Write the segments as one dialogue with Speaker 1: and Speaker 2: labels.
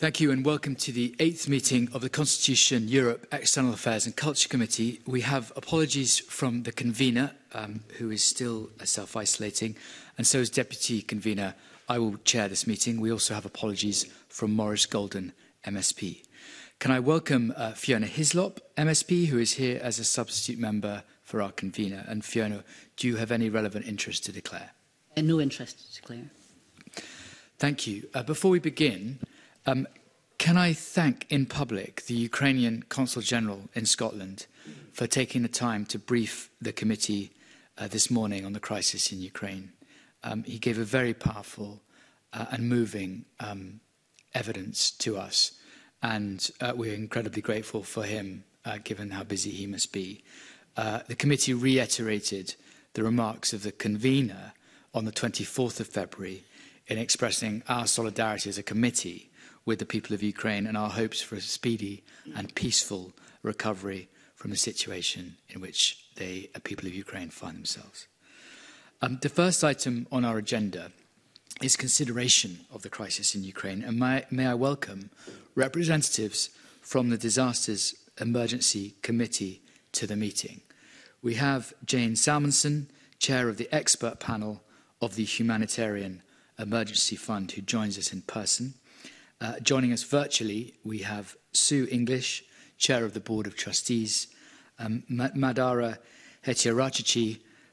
Speaker 1: Thank you and welcome to the eighth meeting of the Constitution, Europe, External Affairs and Culture Committee. We have apologies from the convener, um, who is still self-isolating, and so is Deputy Convener. I will chair this meeting. We also have apologies from Morris Golden, MSP. Can I welcome uh, Fiona Hislop, MSP, who is here as a substitute member for our convener. And Fiona, do you have any relevant interest to declare?
Speaker 2: Uh, no interest to declare.
Speaker 1: Thank you. Uh, before we begin, Um, can I thank in public the Ukrainian Consul General in Scotland for taking the time to brief the committee uh, this morning on the crisis in Ukraine? Um, he gave a very powerful uh, and moving um, evidence to us, and uh, we're incredibly grateful for him, uh, given how busy he must be. Uh, the committee reiterated the remarks of the convener on the 24th of February in expressing our solidarity as a committee with the people of Ukraine and our hopes for a speedy and peaceful recovery from the situation in which the people of Ukraine find themselves. Um, the first item on our agenda is consideration of the crisis in Ukraine, and may, may I welcome representatives from the Disasters Emergency Committee to the meeting. We have Jane Salmonson, Chair of the Expert Panel of the Humanitarian Emergency Fund, who joins us in person. Uh, joining us virtually, we have Sue English, Chair of the Board of Trustees, um, Madara Hetiarachichi,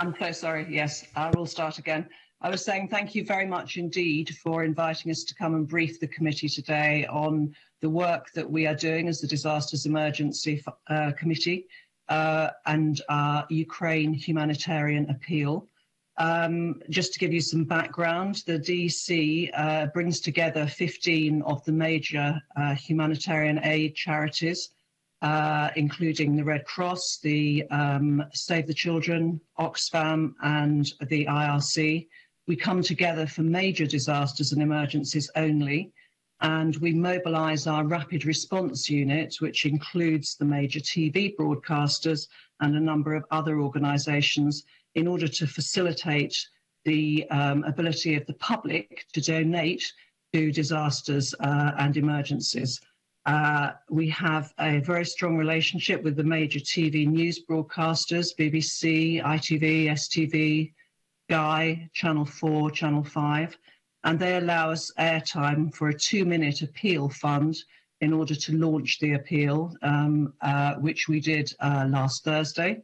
Speaker 3: I'm so sorry. Yes, I will start again. I was saying thank you very much indeed for inviting us to come and brief the committee today on the work that we are doing as the Disasters Emergency uh, Committee uh, and our Ukraine humanitarian appeal. Um, just to give you some background, the DC uh, brings together 15 of the major uh, humanitarian aid charities, uh, including the Red Cross, the um, Save the Children, Oxfam, and the IRC. We come together for major disasters and emergencies only, and we mobilize our rapid response unit, which includes the major TV broadcasters and a number of other organizations in order to facilitate the um, ability of the public to donate to disasters uh, and emergencies. Uh, we have a very strong relationship with the major TV news broadcasters BBC, ITV, STV, Guy, Channel 4, Channel 5, and they allow us airtime for a two minute appeal fund in order to launch the appeal, um, uh, which we did uh, last Thursday.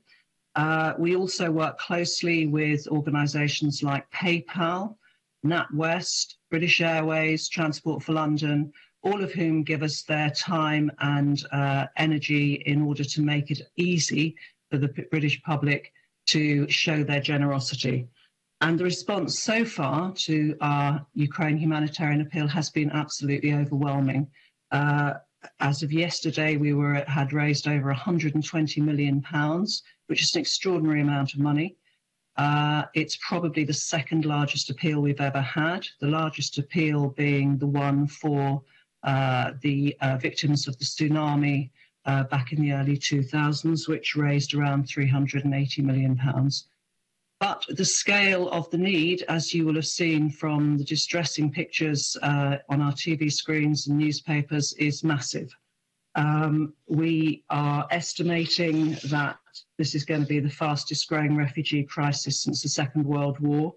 Speaker 3: Uh, we also work closely with organisations like PayPal, NatWest, British Airways, Transport for London, all of whom give us their time and uh, energy in order to make it easy for the British public to show their generosity. And the response so far to our Ukraine humanitarian appeal has been absolutely overwhelming. Uh, as of yesterday, we were had raised over 120 million pounds, which is an extraordinary amount of money. Uh, it's probably the second largest appeal we've ever had. The largest appeal being the one for uh, the uh, victims of the tsunami uh, back in the early 2000s, which raised around 380 million pounds. But the scale of the need, as you will have seen from the distressing pictures uh, on our TV screens and newspapers, is massive. Um, we are estimating that this is going to be the fastest growing refugee crisis since the Second World War.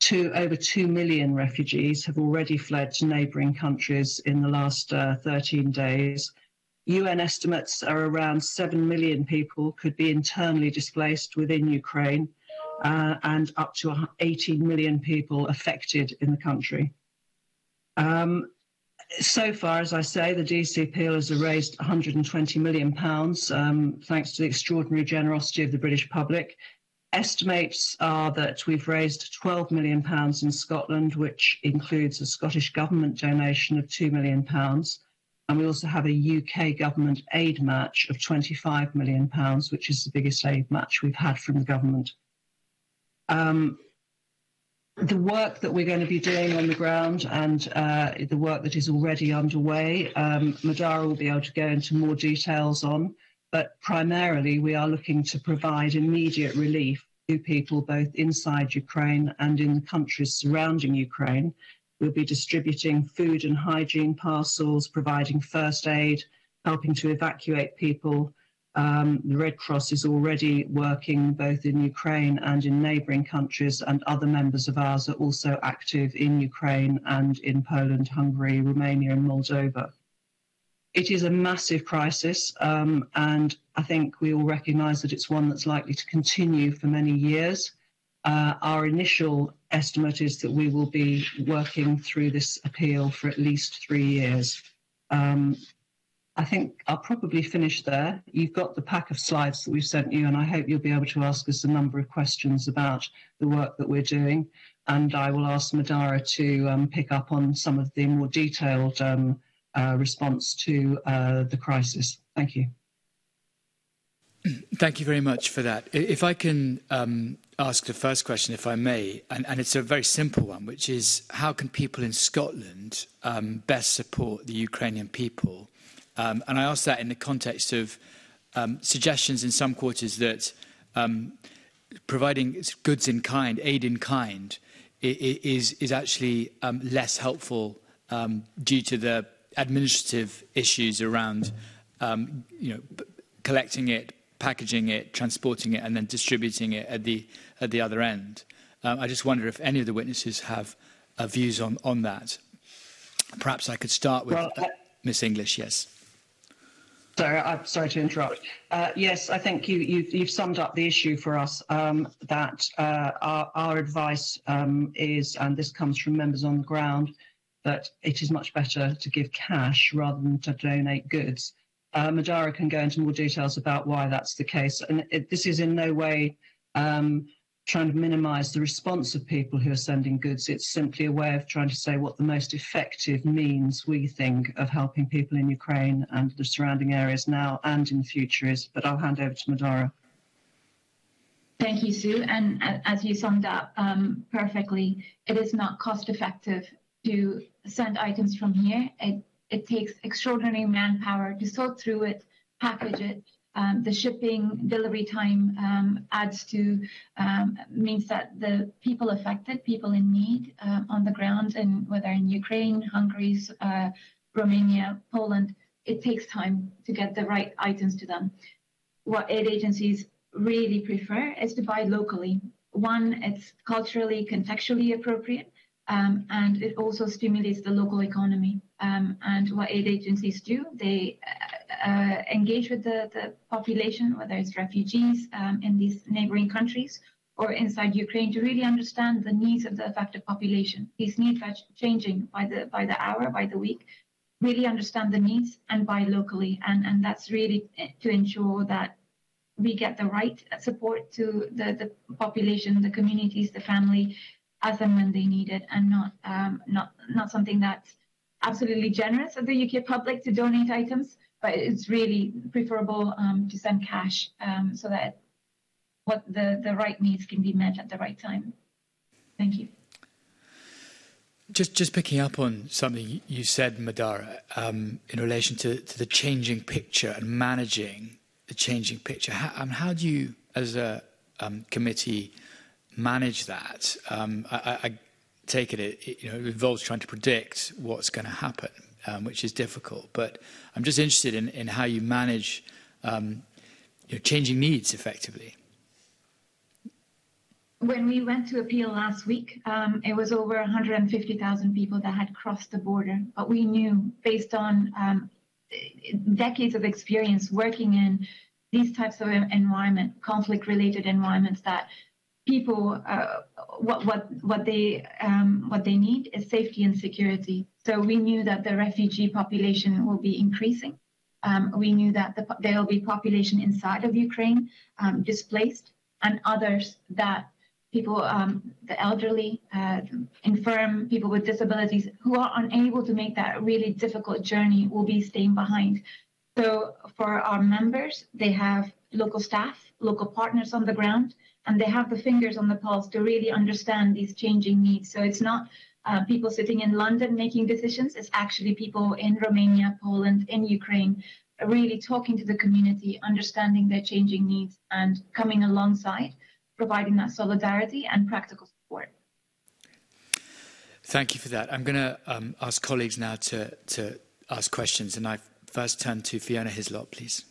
Speaker 3: Two, over 2 million refugees have already fled to neighbouring countries in the last uh, 13 days. UN estimates are around 7 million people could be internally displaced within Ukraine uh, and up to 18 million people affected in the country. Um, so far, as I say, the appeal has raised 120 million pounds, um, thanks to the extraordinary generosity of the British public. Estimates are that we've raised 12 million pounds in Scotland, which includes a Scottish government donation of 2 million pounds. And we also have a UK government aid match of 25 million pounds, which is the biggest aid match we've had from the government um, the work that we're going to be doing on the ground and uh, the work that is already underway, um, Madara will be able to go into more details on. But primarily, we are looking to provide immediate relief to people both inside Ukraine and in the countries surrounding Ukraine. We'll be distributing food and hygiene parcels, providing first aid, helping to evacuate people, um, the Red Cross is already working both in Ukraine and in neighbouring countries, and other members of ours are also active in Ukraine and in Poland, Hungary, Romania, and Moldova. It is a massive crisis, um, and I think we all recognise that it's one that's likely to continue for many years. Uh, our initial estimate is that we will be working through this appeal for at least three years. Um, I think I'll probably finish there. You've got the pack of slides that we've sent you, and I hope you'll be able to ask us a number of questions about the work that we're doing. And I will ask Madara to um, pick up on some of the more detailed um, uh, response to uh, the crisis. Thank you.
Speaker 1: Thank you very much for that. If I can um, ask the first question, if I may, and, and, it's a very simple one, which is how can people in Scotland um, best support the Ukrainian people Um, and I ask that in the context of um, suggestions in some quarters that um, providing goods in kind, aid in kind, is, is actually um, less helpful um, due to the administrative issues around um, you know, collecting it, packaging it, transporting it, and then distributing it at the, at the other end. Um, I just wonder if any of the witnesses have uh, views on, on that. Perhaps I could start with well, uh, Miss English, yes.
Speaker 3: Sorry, I'm sorry to interrupt. Uh, yes, I think you, have you, summed up the issue for us um, that uh, our, our, advice um, is, and this comes from members on the ground, that it is much better to give cash rather than to donate goods. Uh, Madara can go into more details about why that's the case. And it, this is in no way um, trying to minimize the response of people who are sending goods. It's simply a way of trying to say what the most effective means we think of helping people in Ukraine and the surrounding areas now and in the future is. But I'll hand over to Madara.
Speaker 4: Thank you, Sue. And as you summed up um, perfectly, it is not cost effective to send items from here. It, it takes extraordinary manpower to sort through it, package it, um, the shipping delivery time um, adds to um, means that the people affected, people in need uh, on the ground, and whether in Ukraine, Hungary, uh, Romania, Poland, it takes time to get the right items to them. What aid agencies really prefer is to buy locally. One, it's culturally, contextually appropriate, um, and it also stimulates the local economy. Um, and what aid agencies do, they uh, uh, engage with the, the population, whether it's refugees um, in these neighboring countries or inside Ukraine, to really understand the needs of the affected population. These needs are changing by the by the hour, by the week. Really understand the needs and buy locally, and and that's really eh, to ensure that we get the right support to the, the population, the communities, the family, as and when they need it, and not um, not not something that's absolutely generous of the UK public to donate items, but it's really preferable um, to send cash um, so that what the, the right needs can be met at the right time. Thank you.
Speaker 1: Just, just picking up on something you said, Madara, um, in relation to, to, the changing picture and managing the changing picture. How, um, how do you, as a um, committee, manage that? Um, I, I, take it, it, you know, it involves trying to predict what's going to happen, um, which is difficult. But I'm just interested in, in how you manage um, you know, changing needs effectively.
Speaker 4: When we went to appeal last week, um, it was over 150,000 people that had crossed the border. But we knew, based on um, decades of experience working in these types of environment, conflict-related environments, that people uh, what what what they um, what they need is safety and security. So we knew that the refugee population will be increasing. Um, we knew that the, there will be population inside of Ukraine um, displaced and others that people, um, the elderly, uh, infirm, people with disabilities who are unable to make that really difficult journey will be staying behind. So for our members, they have local staff, local partners on the ground and they have the fingers on the pulse to really understand these changing needs. So it's not uh, people sitting in London making decisions, it's actually people in Romania, Poland, in Ukraine, really talking to the community, understanding their changing needs, and coming alongside, providing that solidarity and practical support.
Speaker 1: Thank you for that. I'm going to um, ask colleagues now to, to ask questions, and I first turn to Fiona Hislop, please.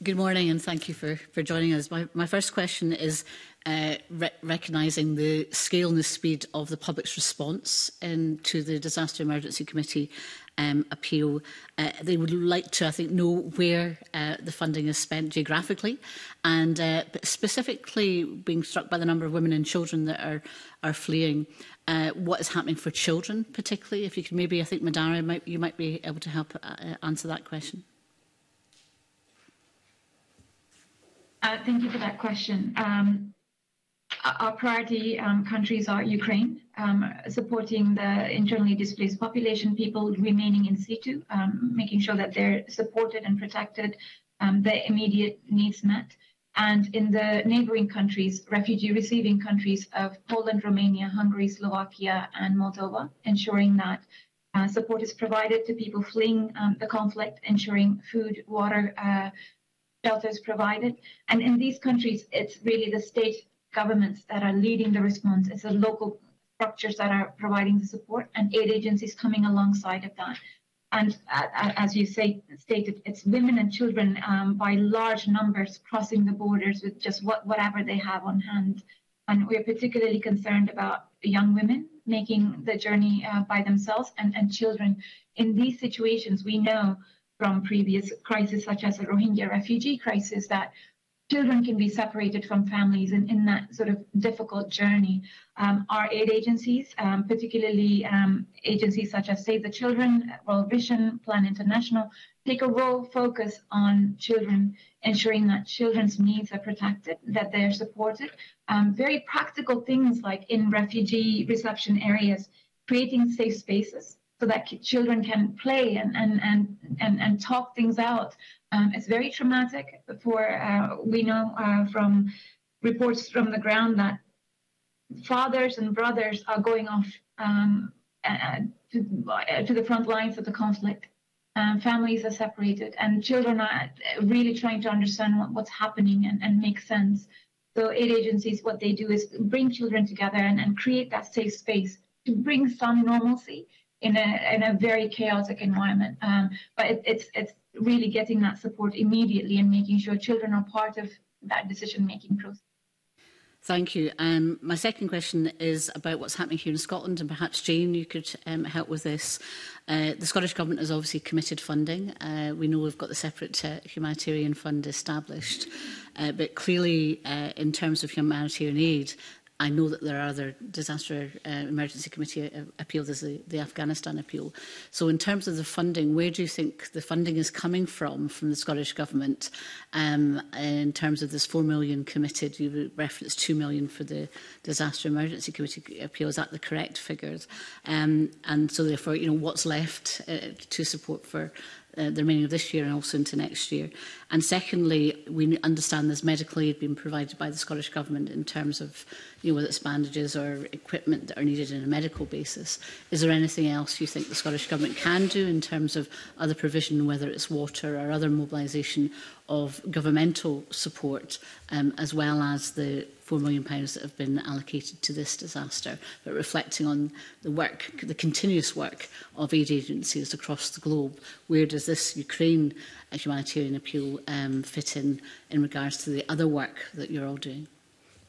Speaker 2: Good morning and thank you for, for joining us. My, my first question is uh, re recognising the scale and the speed of the public's response um, to the Disaster Emergency Committee um, appeal. Uh, they would like to, I think, know where uh, the funding is spent geographically and uh, specifically being struck by the number of women and children that are, are fleeing. Uh, what is happening for children particularly? If you could maybe, I think, Madara, might, you might be able to help uh, answer that question.
Speaker 4: Uh, thank you for that question. Um, our priority um, countries are Ukraine, um, supporting the internally displaced population, people remaining in situ, um, making sure that they're supported and protected, um, their immediate needs met. And in the neighboring countries, refugee receiving countries of Poland, Romania, Hungary, Slovakia, and Moldova, ensuring that uh, support is provided to people fleeing um, the conflict, ensuring food, water, uh, Shelters is provided. And in these countries, it's really the state governments that are leading the response. It's the local structures that are providing the support and aid agencies coming alongside of that. And uh, as you say, stated, it's women and children um, by large numbers crossing the borders with just what, whatever they have on hand. And we're particularly concerned about young women making the journey uh, by themselves and, and children. In these situations, we know from previous crises such as the Rohingya refugee crisis that children can be separated from families in, in that sort of difficult journey. Um, our aid agencies, um, particularly um, agencies such as Save the Children, World Vision, Plan International, take a role focus on children, ensuring that children's needs are protected, that they are supported. Um, very practical things like in refugee reception areas, creating safe spaces so that children can play and, and, and, and, and talk things out. Um, it's very traumatic for, uh, we know uh, from reports from the ground that fathers and brothers are going off um, uh, uh to, uh, to, the front lines of the conflict. Um, families are separated and children are really trying to understand what, what's happening and, and make sense. So aid agencies, what they do is bring children together and, and create that safe space to bring some normalcy in a in a very chaotic environment. Um, but it, it's it's really getting that support immediately and making sure children are part of that decision making process.
Speaker 2: Thank you. Um, my second question is about what's happening here in Scotland, and perhaps Jane, you could um, help with this. Uh, the Scottish Government has obviously committed funding. Uh, we know we've got the separate uh, humanitarian fund established, uh, but clearly, uh, in terms of humanitarian aid, I know that there are other disaster uh, emergency committee uh, appeals as the, the Afghanistan appeal. So in terms of the funding, where do you think the funding is coming from, from the Scottish Government, um, in terms of this 4 million committed, you referenced 2 million for the disaster emergency committee appeal, is that the correct figures? Um, and so therefore, you know, what's left uh, to support for uh, the remaining of this year and also into next year. And secondly, we understand there's medical aid being provided by the Scottish Government in terms of, you know, whether it's bandages or equipment that are needed on a medical basis. Is there anything else you think the Scottish Government can do in terms of other provision, whether it's water or other mobilisation of governmental support, um, as well as the £4 million pounds that have been allocated to this disaster, but reflecting on the work, the continuous work of aid agencies across the globe. Where does this Ukraine a humanitarian appeal um, fit in in regards to the other work that you're all doing?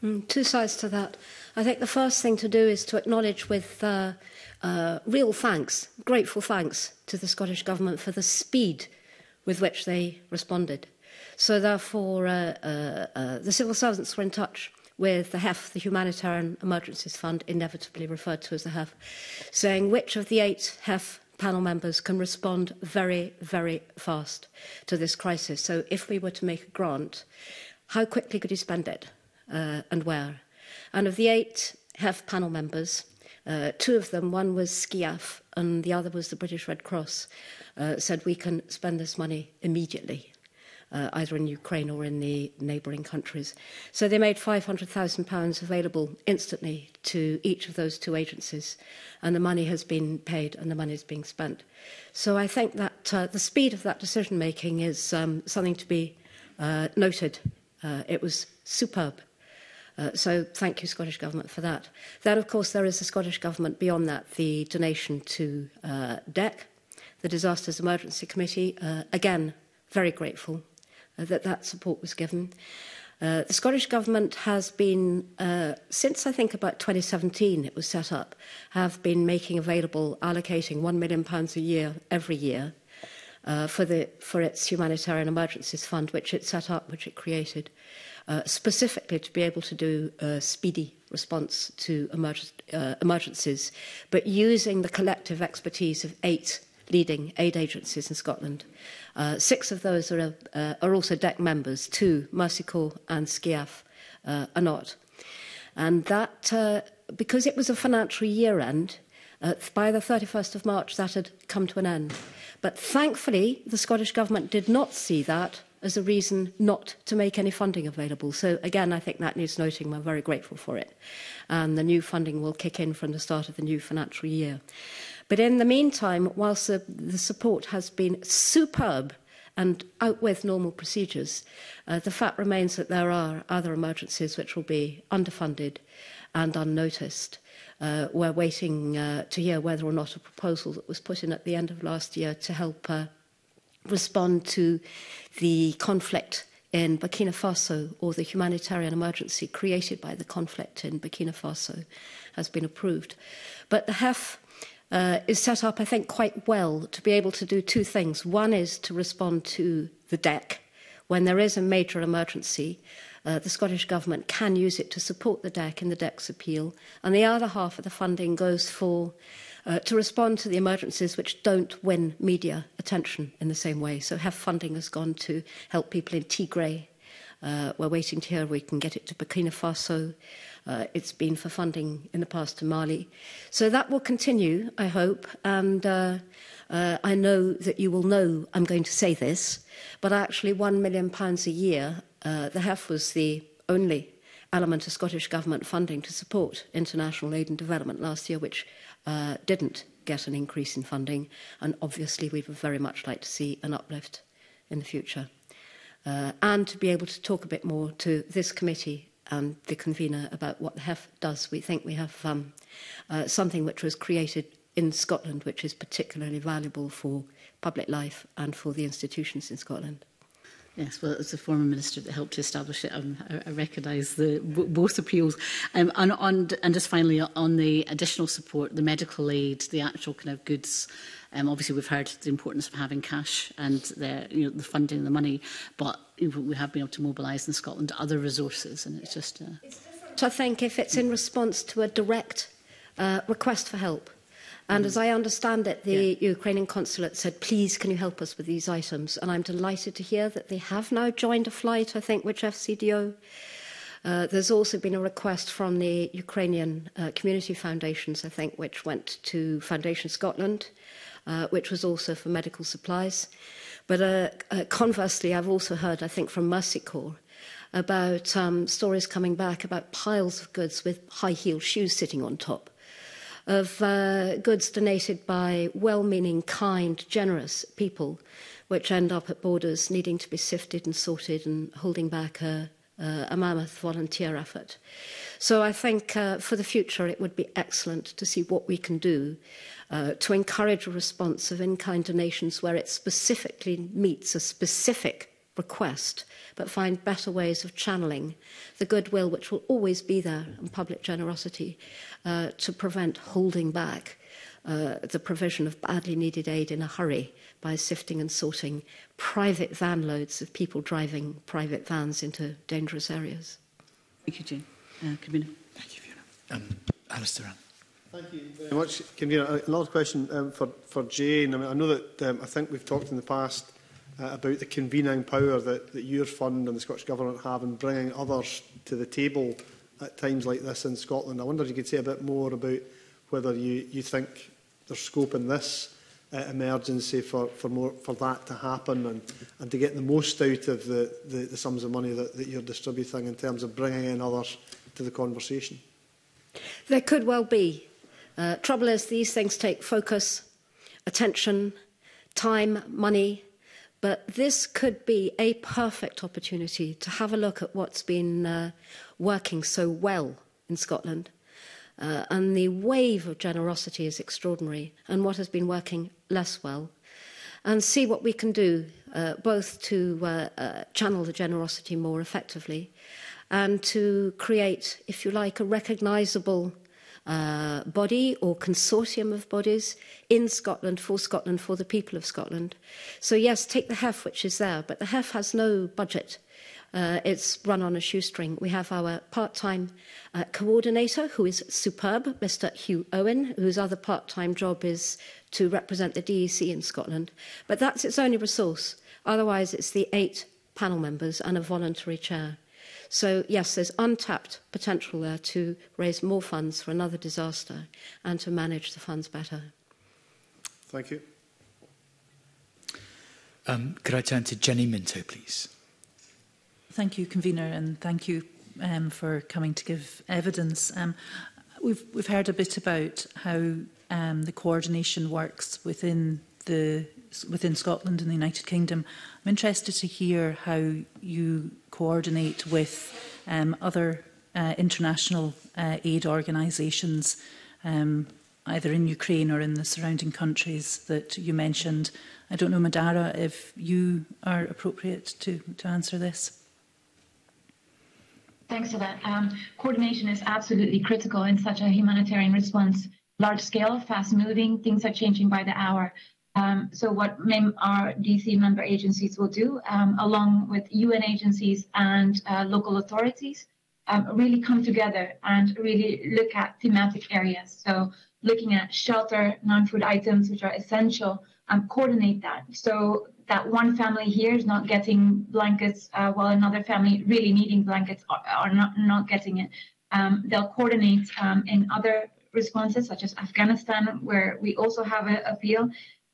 Speaker 5: Mm, two sides to that. I think the first thing to do is to acknowledge with uh, uh, real thanks, grateful thanks to the Scottish Government for the speed with which they responded. So therefore, uh, uh, uh, the civil servants were in touch with the HEF, the Humanitarian Emergencies Fund, inevitably referred to as the HEF, saying which of the eight HEF panel members can respond very, very fast to this crisis. So if we were to make a grant, how quickly could you spend it uh, and where? And of the eight HEF panel members, uh, two of them, one was SCIAF and the other was the British Red Cross, uh, said we can spend this money immediately uh, either in Ukraine or in the neighbouring countries. So they made £500,000 available instantly to each of those two agencies, and the money has been paid and the money is being spent. So I think that uh, the speed of that decision making is um, something to be uh, noted. Uh, it was superb. Uh, so thank you, Scottish Government, for that. Then, of course, there is the Scottish Government beyond that, the donation to uh, DEC, the Disasters Emergency Committee. Uh, again, very grateful Uh, that that support was given. Uh, the Scottish Government has been, uh, since I think about 2017 it was set up, have been making available, allocating £1 million a year every year uh, for, the, for its Humanitarian Emergencies Fund, which it set up, which it created, uh, specifically to be able to do a uh, speedy response to emerg uh, emergencies, but using the collective expertise of eight leading aid agencies in Scotland. Uh, six of those are, uh, are also DEC members, two, Mercy Corps and SCIAF uh, are not. And that, uh, because it was a financial year end, uh, by the 31st of March, that had come to an end. But thankfully, the Scottish Government did not see that as a reason not to make any funding available. So again, I think that needs noting. I'm very grateful for it. And the new funding will kick in from the start of the new financial year. But in the meantime, whilst the, the support has been superb and with normal procedures, uh, the fact remains that there are other emergencies which will be underfunded and unnoticed. Uh, we're waiting uh, to hear whether or not a proposal that was put in at the end of last year to help uh, respond to the conflict in Burkina Faso or the humanitarian emergency created by the conflict in Burkina Faso has been approved. But the HEF uh, is set up, I think, quite well to be able to do two things. One is to respond to the deck. When there is a major emergency, uh, the Scottish Government can use it to support the deck in the deck's appeal. And the other half of the funding goes for uh, to respond to the emergencies which don't win media attention in the same way. So have funding has gone to help people in Tigray. Uh, we're waiting to hear we can get it to Burkina Faso uh, it's been for funding in the past to Mali. So that will continue, I hope, and uh, uh, I know that you will know I'm going to say this, but actually £1 million pounds a year, uh, the HEF was the only element of Scottish Government funding to support international aid and development last year, which uh, didn't get an increase in funding. And obviously, we would very much like to see an uplift in the future. Uh, and to be able to talk a bit more to this committee um, the convener about what the HEF does. We think we have um, uh, something which was created in Scotland, which is particularly valuable for public life and for the institutions in Scotland.
Speaker 2: Yes, well, as a former minister that helped to establish it, um, I, I recognise the both appeals. Um, and, on, and just finally, on the additional support, the medical aid, the actual kind of goods Um, obviously, we've heard the importance of having cash and the, you know, the funding and the money, but we have been able to mobilise in Scotland other resources, and it's just... Uh...
Speaker 5: It's I think, if it's in response to a direct uh, request for help. And mm. as I understand it, the yeah. Ukrainian consulate said, please, can you help us with these items? And I'm delighted to hear that they have now joined a flight, I think, which FCDO. Uh, there's also been a request from the Ukrainian uh, Community Foundations, I think, which went to Foundation Scotland uh, which was also for medical supplies. But uh, uh, conversely, I've also heard, I think, from Mercy Corps about um, stories coming back about piles of goods with high heel shoes sitting on top, of uh, goods donated by well meaning, kind, generous people, which end up at borders needing to be sifted and sorted and holding back a, uh, a mammoth volunteer effort. So I think uh, for the future it would be excellent to see what we can do uh, to encourage a response of in-kind donations where it specifically meets a specific request, but find better ways of channeling the goodwill which will always be there and public generosity uh, to prevent holding back uh, the provision of badly needed aid in a hurry by sifting and sorting private van loads of people driving private vans into dangerous areas.
Speaker 2: Thank you, Jane. Uh,
Speaker 1: Thank you, Fiona. Um, Alistair.
Speaker 6: Thank you very much, Convener. Another question um, for, for Jane. I, mean, I know that um, I think we've talked in the past uh, about the convening power that, that your fund and the Scottish Government have in bringing others to the table at times like this in Scotland. I wonder if you could say a bit more about whether you, you think there's scope in this uh, emergency for, for, more, for that to happen and, and to get the most out of the, the, the sums of money that, that you're distributing in terms of bringing in others to the conversation.
Speaker 5: There could well be Uh, trouble is, these things take focus, attention, time, money. But this could be a perfect opportunity to have a look at what's been uh, working so well in Scotland. Uh, and the wave of generosity is extraordinary, and what has been working less well. And see what we can do uh, both to uh, uh, channel the generosity more effectively and to create, if you like, a recognisable uh, body or consortium of bodies in Scotland, for Scotland, for the people of Scotland. So, yes, take the HEF, which is there, but the HEF has no budget. Uh, it's run on a shoestring. We have our part time uh, coordinator, who is superb, Mr. Hugh Owen, whose other part time job is to represent the DEC in Scotland. But that's its only resource. Otherwise, it's the eight panel members and a voluntary chair. So, yes, there's untapped potential there to raise more funds for another disaster and to manage the funds better.
Speaker 6: Thank you.
Speaker 1: Um, could I turn to Jenny Minto, please?
Speaker 7: Thank you, Convener, and thank you um, for coming to give evidence. Um, we've, we've heard a bit about how um, the coordination works within the within Scotland and the United Kingdom. I'm interested to hear how you coordinate with um, other uh, international uh, aid organisations, um, either in Ukraine or in the surrounding countries that you mentioned. I don't know, Madara, if you are appropriate to, to answer this.
Speaker 4: Thanks for that. Um, coordination is absolutely critical in such a humanitarian response. Large scale, fast moving, things are changing by the hour. Um, so what MIM, our DC member agencies will do, um, along with UN agencies and uh, local authorities, um, really come together and really look at thematic areas. So looking at shelter, non-food items, which are essential, and um, coordinate that. So that one family here is not getting blankets uh, while another family really needing blankets are, not, not getting it. Um, they'll coordinate um, in other responses, such as Afghanistan, where we also have an appeal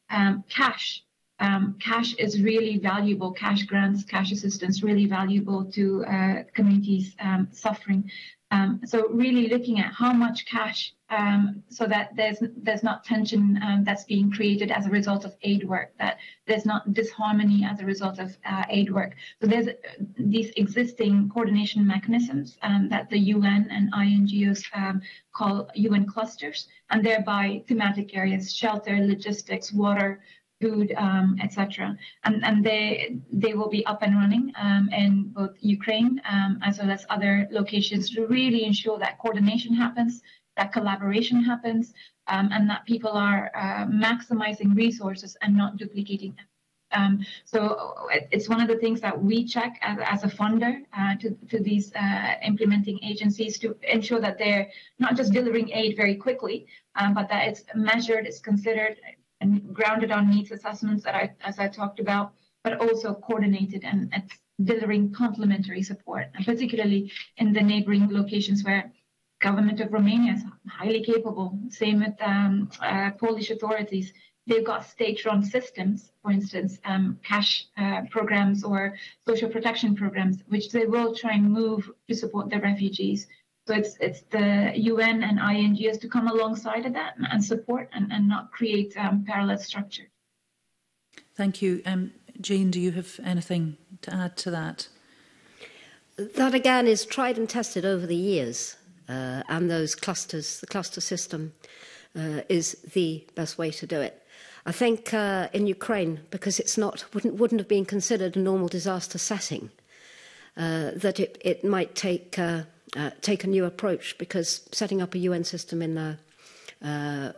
Speaker 4: um, cash. Um, cash is really valuable. Cash grants, cash assistance, really valuable to uh, communities um, suffering. Um, so really looking at how much cash um, so that there's there's not tension um, that's being created as a result of aid work, that there's not disharmony as a result of uh, aid work. So there's uh, these existing coordination mechanisms um, that the UN and INGOs um, call UN clusters, and thereby thematic areas, shelter, logistics, water, food, um, etc. And, and they they will be up and running um, in both Ukraine um, as well as other locations to really ensure that coordination happens that collaboration happens, um, and that people are uh, maximizing resources and not duplicating them. Um, so it's one of the things that we check as, as a funder uh, to, to these uh, implementing agencies to ensure that they're not just delivering aid very quickly, um, but that it's measured, it's considered, and grounded on needs assessments that I, as I talked about, but also coordinated and, and delivering complementary support, particularly in the neighboring locations where government of Romania is highly capable. Same with um, uh, Polish authorities. They've got state-run systems, for instance, um, cash uh, programs or social protection programs, which they will try and move to support the refugees. So it's it's the UN and INGOs to come alongside of that and, and support and, and not create um, parallel structure.
Speaker 7: Thank you. Um, Jane, do you have anything to add to that?
Speaker 5: That again is tried and tested over the years. uh, and those clusters, the cluster system uh, is the best way to do it. I think uh, in Ukraine, because it's not wouldn't wouldn't have been considered a normal disaster setting, uh, that it, it might take uh, uh, take a new approach because setting up a UN system in a, uh,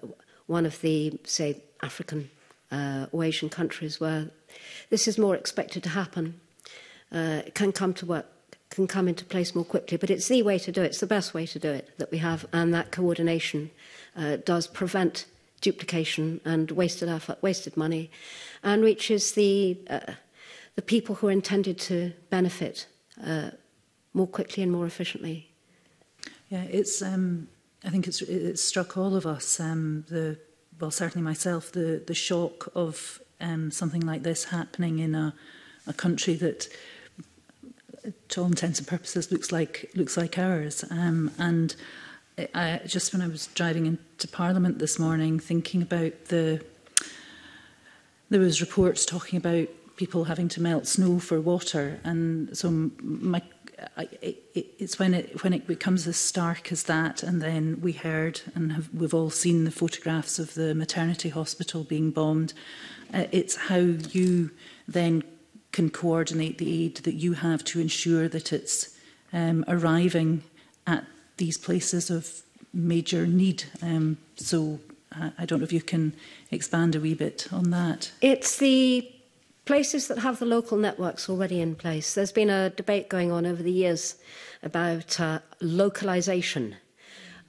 Speaker 5: one of the say African uh, or Asian countries where this is more expected to happen uh, can come to work can come into place more quickly. But it's the way to do it, it's the best way to do it that we have, and that coordination uh, does prevent duplication and wasted effort, wasted money, and reaches the, uh, the people who are intended to benefit uh, more quickly and more efficiently.
Speaker 7: Yeah, it's. Um, I think it's it's struck all of us. Um, the well, certainly myself, the the shock of um, something like this happening in a a country that to all intents and purposes looks like looks like ours. Um, and I, just when I was driving into Parliament this morning, thinking about the there was reports talking about people having to melt snow for water, and so my I, it, it's when it when it becomes as stark as that, and then we heard and have, we've all seen the photographs of the maternity hospital being bombed. Uh, it's how you then can coordinate the aid that you have to ensure that it's um, arriving at these places of major need. Um, so uh, I, don't know if you can expand a wee bit on that.
Speaker 5: It's the places that have the local networks already in place. There's been a debate going on over the years about uh, localization.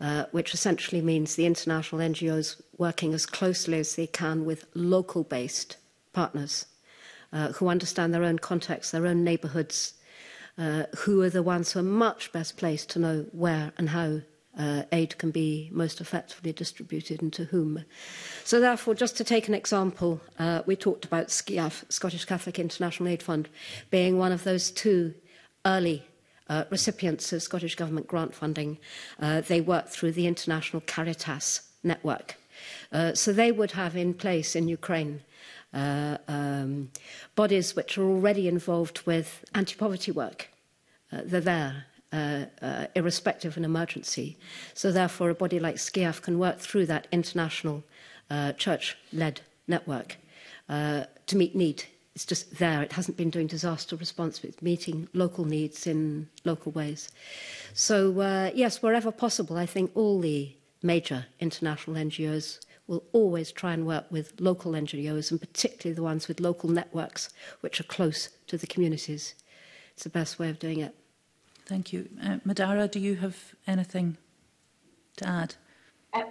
Speaker 5: Uh, which essentially means the international NGOs working as closely as they can with local based partners uh, who understand their own context, their own neighbourhoods, uh, who are the ones who are much best placed to know where and how uh, aid can be most effectively distributed and to whom. So therefore, just to take an example, uh, we talked about SCIAF, Scottish Catholic International Aid Fund, being one of those two early uh, recipients of Scottish Government grant funding. Uh, they work through the International Caritas Network. Uh, so they would have in place in Ukraine uh, um, bodies which are already involved with anti-poverty work. Uh, they're there. Uh, uh, irrespective of an emergency. So, therefore, a body like SCIAF can work through that international uh, church led network uh, to meet need. It's just there. It hasn't been doing disaster response, but it's meeting local needs in local ways. So, uh, yes, wherever possible, I think all the major international NGOs will always try and work with local NGOs and particularly the ones with local networks which are close to the communities. It's the best way of doing it.
Speaker 7: Thank you. Uh, Madara, do you have anything to add?
Speaker 4: Uh,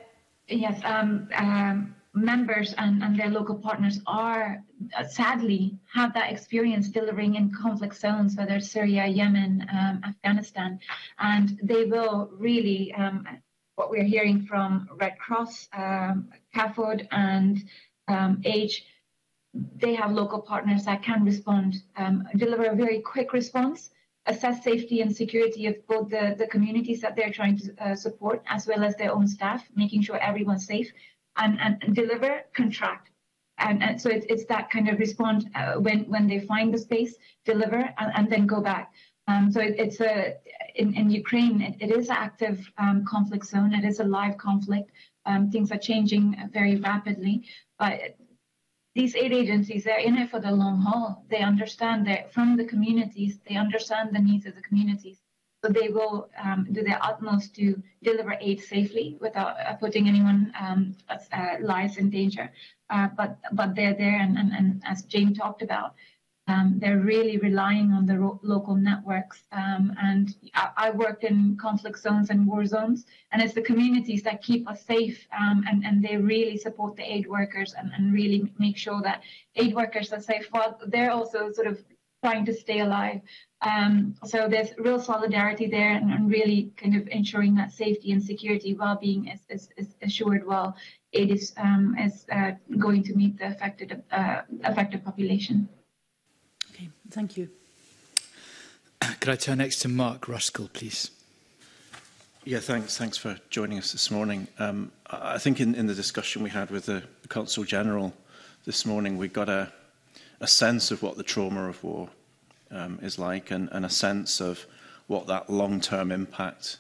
Speaker 4: yes, um, um, members and, and their local partners are uh, sadly have that experience delivering in conflict zones, whether it's Syria, Yemen, um, Afghanistan, and they will really um, what we're hearing from Red Cross um, CAFOD and um, they have local partners that can respond, um, deliver a very quick response, assess safety and security of both the, the communities that they're trying to uh, support as well as their own staff, making sure everyone's safe, and, and, and deliver, contract. And, and so it, it's that kind of respond uh, when, when they find the space, deliver, and, and then go back. Um, so it, it's a in, in Ukraine, it, it is an active um, conflict zone. It is a live conflict. Um, things are changing very rapidly, but these aid agencies, they're in it for the long haul. They understand that from the communities, they understand the needs of the communities. So they will um, do their utmost to deliver aid safely without uh, putting anyone um, uh, lives in danger. Uh, but but they're there, and, and, and as Jane talked about, um, they're really relying on the ro- local networks. Um, and I, I in conflict zones and war zones, and it's the communities that keep us safe um, and, and they really support the aid workers and, and really make sure that aid workers are safe while they're also sort of trying to stay alive. Um, so there's real solidarity there and, and, really kind of ensuring that safety and security, well-being is, is, is assured while aid is, um, is uh, going to meet the affected, uh, affected population.
Speaker 7: Okay, thank you.
Speaker 1: Could I turn next to Mark Ruskell, please?
Speaker 8: Yeah, thanks. Thanks for joining us this morning. Um, I think in, in the discussion we had with the Consul General this morning, we got a, a sense of what the trauma of war um, is like and, and a sense of what that long-term impact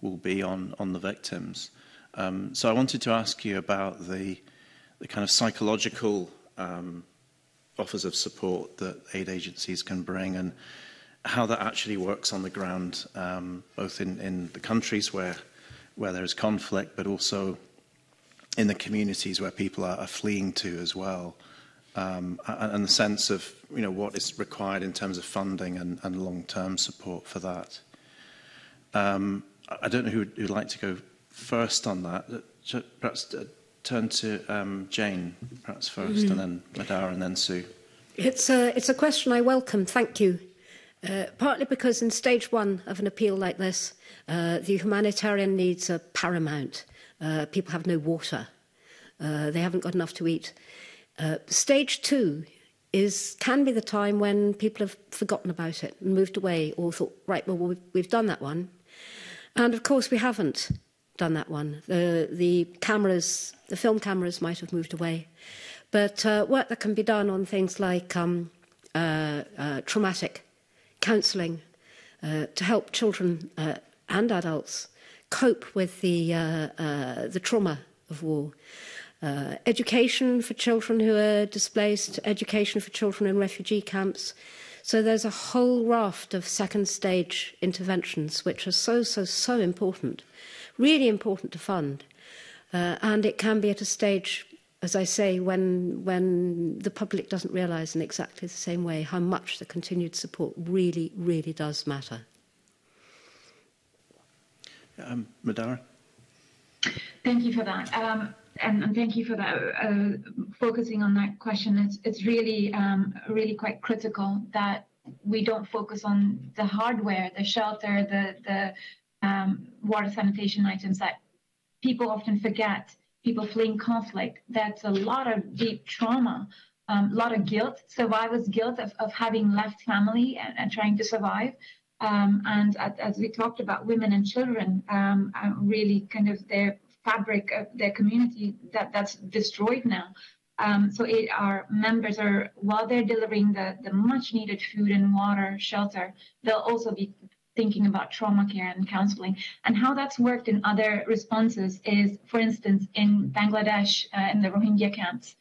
Speaker 8: will be on, on the victims. Um, so I wanted to ask you about the, the kind of psychological um, offers of support that aid agencies can bring and how that actually works on the ground, um, both in, in the countries where, where there is conflict, but also in the communities where people are, are fleeing to as well. Um, and, and the sense of you know, what is required in terms of funding and, and long-term support for that. Um, I don't know who would, who'd like to go first on that. Perhaps uh, turn to um, Jane, perhaps first, mm. and mm-hmm. then Madara, and then Sue.
Speaker 5: It's a, it's a question I welcome. Thank you. Uh, partly because in stage one of an appeal like this, uh, the humanitarian needs are paramount. Uh, people have no water. Uh, they haven't got enough to eat. Uh, stage two is can be the time when people have forgotten about it and moved away or thought, right, well, we've, we've done that one. And of course, we haven't done that one. The, the cameras, the film cameras might have moved away. But uh, work that can be done on things like um, uh, uh, traumatic counselling uh, to help children uh, and adults cope with the, uh, uh the trauma of war. education for children who are displaced, education for children in refugee camps. So there's a whole raft of second stage interventions which are so, so, so important. really important to fund. Uh, and it can be at a stage, as I say, when, when the public doesn't realise in exactly the same way how much the continued support really, really does matter.
Speaker 8: Um, Madara?
Speaker 4: Thank you for that. Um, and, and, thank you for that. Uh, focusing on that question, it's, it's really, um, really quite critical that we don't focus on the hardware, the shelter, the, the um, water sanitation items that people often forget, people fleeing conflict. That's a lot of deep trauma, a um, lot of guilt, survivor's guilt of, of having left family and, and trying to survive. Um, and at, as we talked about, women and children um, really kind of their fabric of their community that, that's destroyed now. Um, so it, our members are, while they're delivering the, the much needed food and water, shelter, they'll also be thinking about trauma care and counseling. And how that's worked in other responses is, for instance, in Bangladesh, uh, in the Rohingya camps,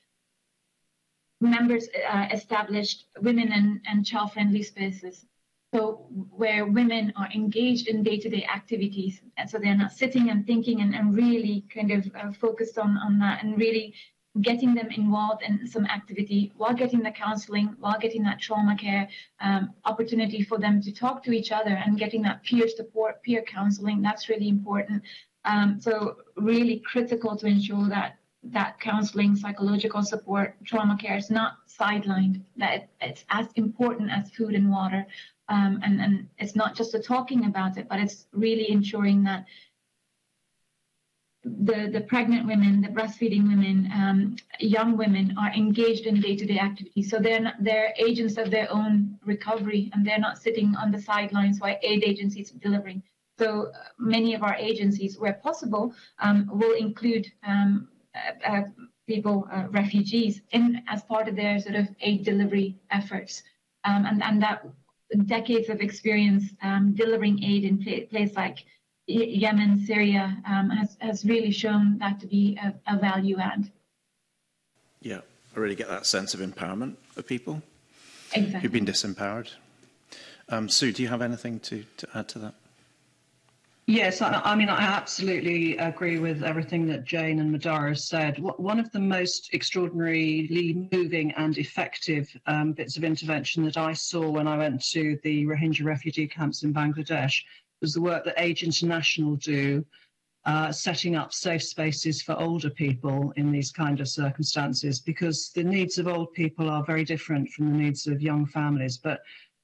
Speaker 4: members uh, established women and, and child friendly spaces. So, where women are engaged in day to day activities. And so they're not sitting and thinking and, and really kind of uh, focused on, on that and really getting them involved in some activity while getting the counseling, while getting that trauma care um, opportunity for them to talk to each other and getting that peer support, peer counseling, that's really important. Um, so really critical to ensure that that counseling, psychological support, trauma care is not sidelined, that it's as important as food and water. Um, and, and it's not just the talking about it, but it's really ensuring that the, the pregnant women, the breastfeeding women, um, young women are engaged in day-to-day activities. So they're not, they're agents of their own recovery, and they're not sitting on the sidelines while aid agencies are delivering. So uh, many of our agencies, where possible, um, will include um, uh, uh, people, uh, refugees, in as part of their sort of aid delivery efforts, um, and and that decades of experience um, delivering aid in places like Yemen, Syria, um, has, has really shown that to be a, a value add.
Speaker 8: Yeah, I really get that sense of empowerment of people
Speaker 4: exactly.
Speaker 8: who've been disempowered. Um, Sue, do you have anything to, to add to that?
Speaker 3: Yes, I, I, mean, I absolutely agree with everything that Jane and Madara said. One of the most extraordinarily moving and effective um, bits of intervention that I saw when I went to the Rohingya refugee camps in Bangladesh was the work that Age International do, uh, setting up safe spaces for older people in these kind of circumstances, because the needs of old people are very different from the needs of young families. But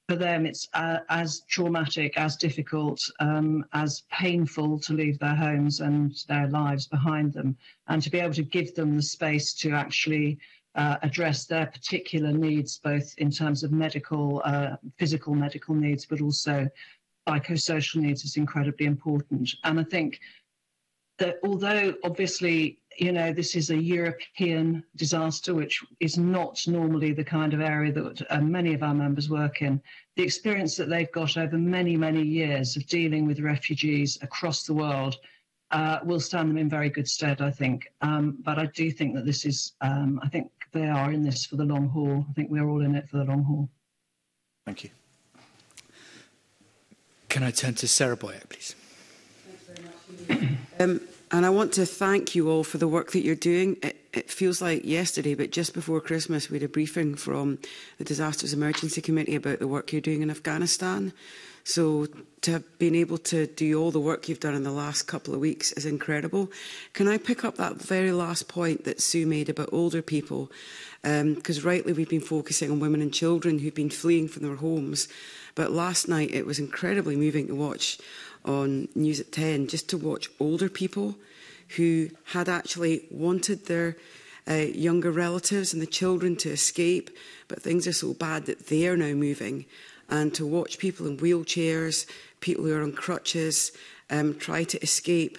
Speaker 3: for them, it's uh, as traumatic, as difficult, um, as painful to leave their homes and their lives behind them. And to be able to give them the space to actually uh, address their particular needs, both in terms of medical, uh, physical medical needs, but also psychosocial needs is incredibly important. And I think that although obviously you know this is a European disaster, which is not normally the kind of area that uh, many of our members work in, the experience that they've got over many many years of dealing with refugees across the world. Uh, will stand them in very good stead, I think. Um, but I do think that this is, um, I think they are in this for the long haul. I think we're all in it for the long haul.
Speaker 8: Thank you.
Speaker 1: Can I turn to Sarah Boyack, please?
Speaker 9: Um, and I want to thank you all for the work that you're doing. It, it feels like yesterday, but just before Christmas, we had a briefing from the Disasters Emergency Committee about the work you're doing in Afghanistan. So to have been able to do all the work you've done in the last couple of weeks is incredible. Can I pick up that very last point that Sue made about older people? Because um, rightly, we've been focusing on women and children who've been fleeing from their homes. But last night it was incredibly moving to watch on News at 10, just to watch older people who had actually wanted their uh, younger relatives and the children to escape, but things are so bad that they are now moving. And to watch people in wheelchairs, people who are on crutches, um, try to escape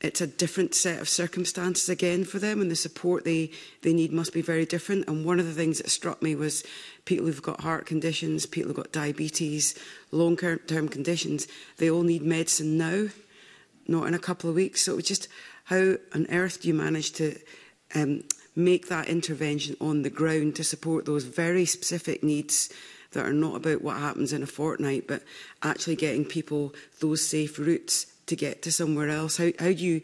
Speaker 9: it's a different set of circumstances again for them and the support they, they need must be very different. And one of the things that struck me was people who've got heart conditions, people who've got diabetes, long-term conditions, they all need medicine now, not in a couple of weeks. So it was just how on earth do you manage to um, make that intervention on the ground to support those very specific needs that are not about what happens in a fortnight, but actually getting people those safe routes to get to somewhere else? How, how do you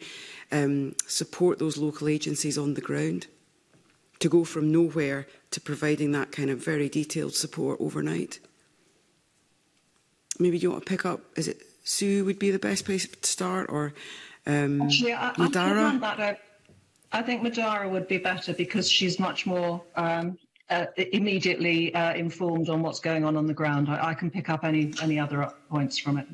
Speaker 9: um, support those local agencies on the ground to go from nowhere to providing that kind of very detailed support overnight? Maybe you want to pick up, is it Sue would be the best place to start or um,
Speaker 3: Actually, I, Madara? I, I think Madara would be better because she's much more um, uh, immediately uh, informed on what's going on on the ground. I, I can pick up any, any other points from it.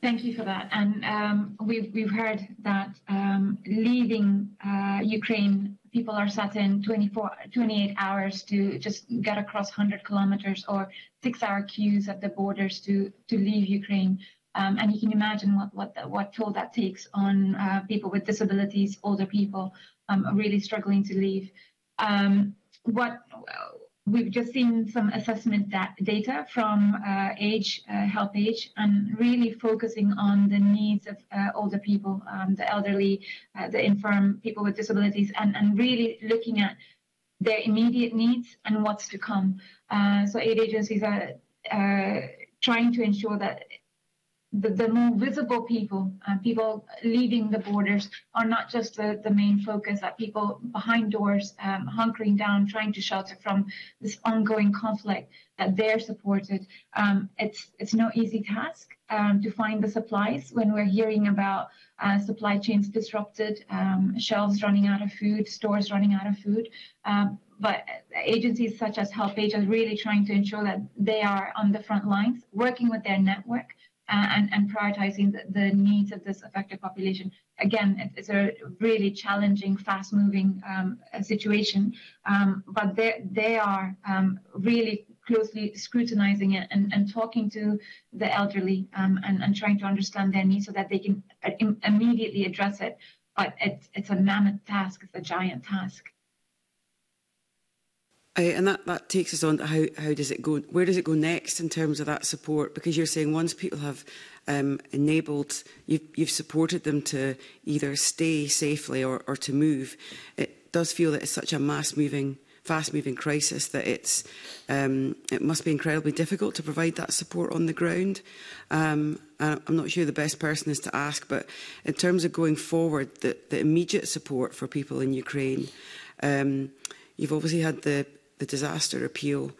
Speaker 4: Thank you for that. And um, we've, we've heard that um, leaving uh, Ukraine, people are sat in 24, 28 hours to just get across 100 kilometers or six hour queues at the borders to, to leave Ukraine. Um, and you can imagine what, what, the, what toll that takes on uh, people with disabilities, older people um, really struggling to leave. Um, what We've just seen some assessment data from uh, Age uh, Help Age and really focusing on the needs of uh, older people, um, the elderly, uh, the infirm, people with disabilities, and, and really looking at their immediate needs and what's to come. Uh, so aid agencies are uh, trying to ensure that the, the more visible people, uh, people leaving the borders, are not just the, the main focus, that people behind doors um, hunkering down, trying to shelter from this ongoing conflict, that they're supported. Um, it's, it's no easy task um, to find the supplies when we're hearing about uh, supply chains disrupted, um, shelves running out of food, stores running out of food. Um, but agencies such as HelpAge are really trying to ensure that they are on the front lines, working with their network and, and prioritizing the, the, needs of this affected population. Again, it's a really challenging, fast moving um, situation, um, but they, they are um, really closely scrutinizing it and, and talking to the elderly um, and, and trying to understand their needs so that they can uh, immediately address it. But it, it's a mammoth task, it's a giant task.
Speaker 9: Uh, and that, that takes us on to how, how does it go, where does it go next in terms of that support? Because you're saying once people have um, enabled, you've, you've supported them to either stay safely or, or to move, it does feel that it's such a mass-moving fast-moving crisis that it's um, it must be incredibly difficult to provide that support on the ground. Um, I'm not sure the best person is to ask, but in terms of going forward, the, the immediate support for people in Ukraine, um, you've obviously had the the disaster appeal.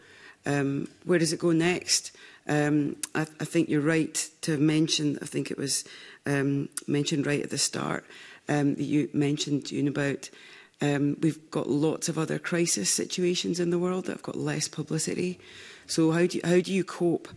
Speaker 9: Um, where does it go next? Um, I, I think you're right to mention, I think it was um, mentioned right at the start, um, that you mentioned, you about um, we've got lots of other crisis situations in the world that have got less publicity. So how do you, how do you cope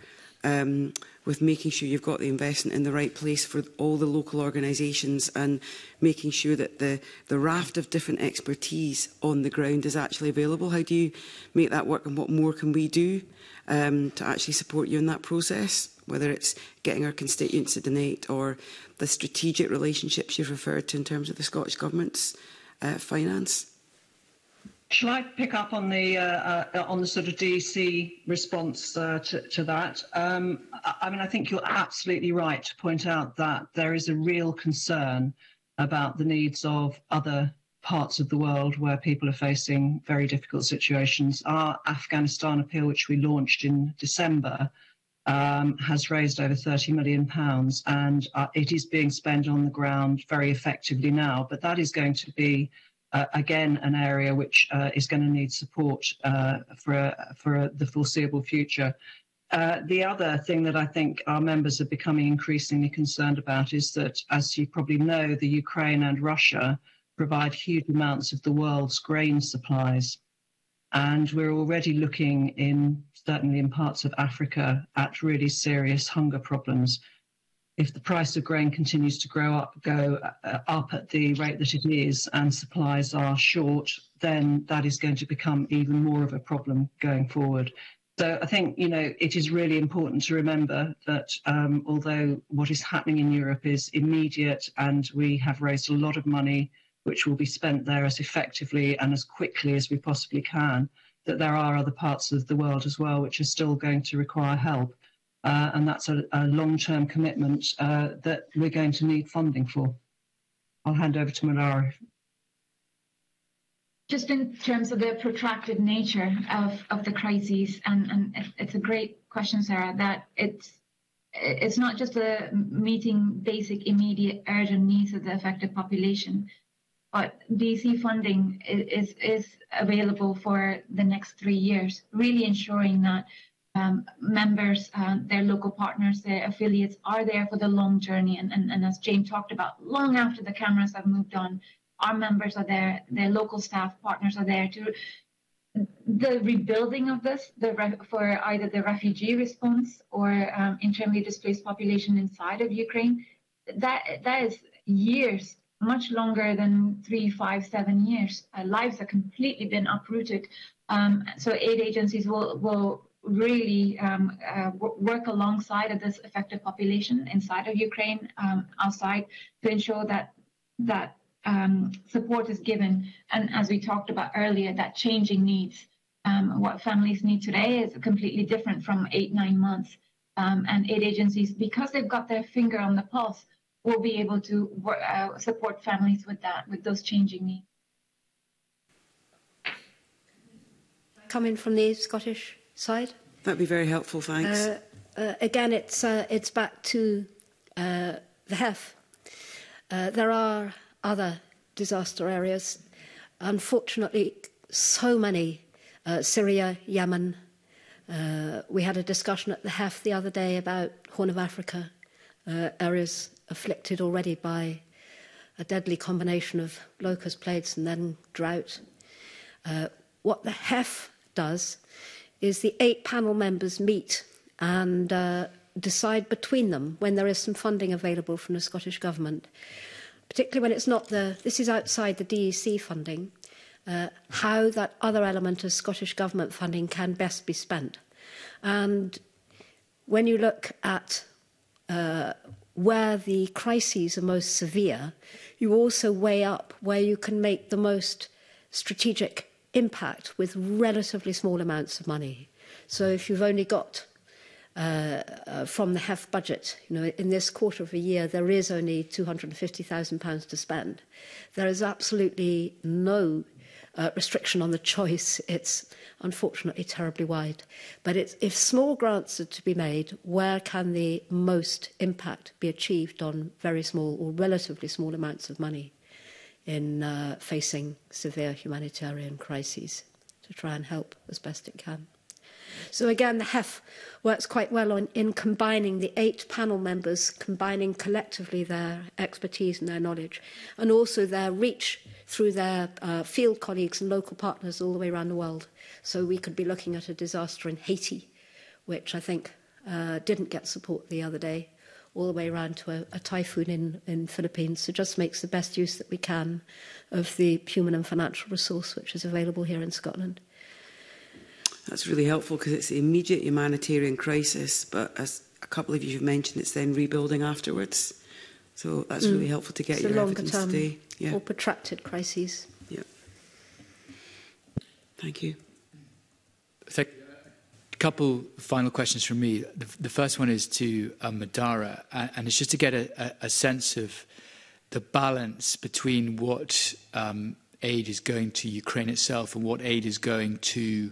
Speaker 9: um, with making sure you've got the investment in the right place for all the local organisations and making sure that the, the raft of different expertise on the ground is actually available? How do you make that work and what more can we do um, to actually support you in that process? Whether it's getting our constituents to donate or the strategic relationships you've referred to in terms of the Scottish Government's uh, finance?
Speaker 3: Shall I pick up on the uh, uh, on the sort of DC response uh, to, to, that? Um, I mean, I think you're absolutely right to point out that there is a real concern about the needs of other parts of the world where people are facing very difficult situations. Our Afghanistan appeal, which we launched in December, um, has raised over 30 million pounds, and uh, it is being spent on the ground very effectively now. But that is going to be uh, again an area which uh, is going to need support uh, for for the foreseeable future. Uh, the other thing that I think our members are becoming increasingly concerned about is that, as you probably know, the Ukraine and Russia provide huge amounts of the world's grain supplies. And we're already looking in, certainly in parts of Africa, at really serious hunger problems if the price of grain continues to grow up, go uh, up at the rate that it is, and supplies are short, then that is going to become even more of a problem going forward. So I think you know it is really important to remember that um, although what is happening in Europe is immediate, and we have raised a lot of money which will be spent there as effectively and as quickly as we possibly can, that there are other parts of the world as well which are still going to require help uh, and that's a, a long-term commitment uh, that we're going to need funding for. I'll hand over to Manara.
Speaker 4: Just in terms of the protracted nature of, of the crises, and, and it's a great question, Sarah, that it's it's not just a meeting basic, immediate, urgent needs of the affected population, but DC funding is, is available for the next three years, really ensuring that um, members, uh, their local partners, their affiliates are there for the long journey. And, and, and as Jane talked about, long after the cameras have moved on, our members are there, their local staff partners are there to the rebuilding of this the, for either the refugee response or um, internally displaced population inside of Ukraine. That that is years, much longer than three, five, seven years. lives have completely been uprooted. Um, so aid agencies will will really um, uh, work alongside of this affected population inside of Ukraine, um, outside, to ensure that that um, support is given. And as we talked about earlier, that changing needs. Um, what families need today is completely different from eight, nine months. Um, and aid agencies, because they've got their finger on the pulse, will be able to work, uh, support families with that, with those changing needs.
Speaker 5: Coming from the Scottish side?
Speaker 9: That'd be very helpful, thanks. Uh,
Speaker 5: uh, again, it's, uh, it's back to uh, the HEF. Uh, there are other disaster areas. Unfortunately, so many uh, Syria, Yemen. Uh, we had a discussion at the HEF the other day about Horn of Africa, uh, areas afflicted already by a deadly combination of locust plagues and then drought. Uh, what the HEF does is the eight panel members meet and uh, decide between them when there is some funding available from the Scottish Government, particularly when it's not the, this is outside the DEC funding, uh, how that other element of Scottish Government funding can best be spent. And when you look at uh, where the crises are most severe, you also weigh up where you can make the most strategic impact with relatively small amounts of money. So if you've only got uh, uh, from the HEF budget. You know, in this quarter of a year, there is only £250,000 to spend. There is absolutely no uh, restriction on the choice. It's unfortunately terribly wide. But it's, if small grants are to be made, where can the most impact be achieved on very small or relatively small amounts of money? in uh, facing severe humanitarian crises to try and help as best it can. So again, the HEF works quite well on, in combining the eight panel members, combining collectively their expertise and their knowledge, and also their reach through their uh, field colleagues and local partners all the way around the world. So we could be looking at a disaster in Haiti, which I think uh, didn't get support the other day all the way around to a, a typhoon in, in Philippines. So just makes the best use that we can of the human and financial resource which is available here in Scotland.
Speaker 9: That's really helpful because it's the immediate humanitarian crisis, but as a couple of you have mentioned, it's then rebuilding afterwards. So that's mm. really helpful to get
Speaker 5: it's
Speaker 9: your evidence
Speaker 5: term,
Speaker 9: today.
Speaker 5: Yeah. Or protracted crises.
Speaker 9: Yeah. Thank you.
Speaker 1: Thank you. couple final questions from me. The, the first one is to uh, Madara, and it's just to get a, a, sense of the balance between what um, aid is going to Ukraine itself and what aid is going to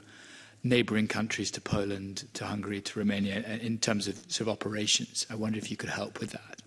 Speaker 1: neighboring countries, to Poland, to Hungary, to Romania, uh, in terms of sort of operations. I wonder if you could help with that.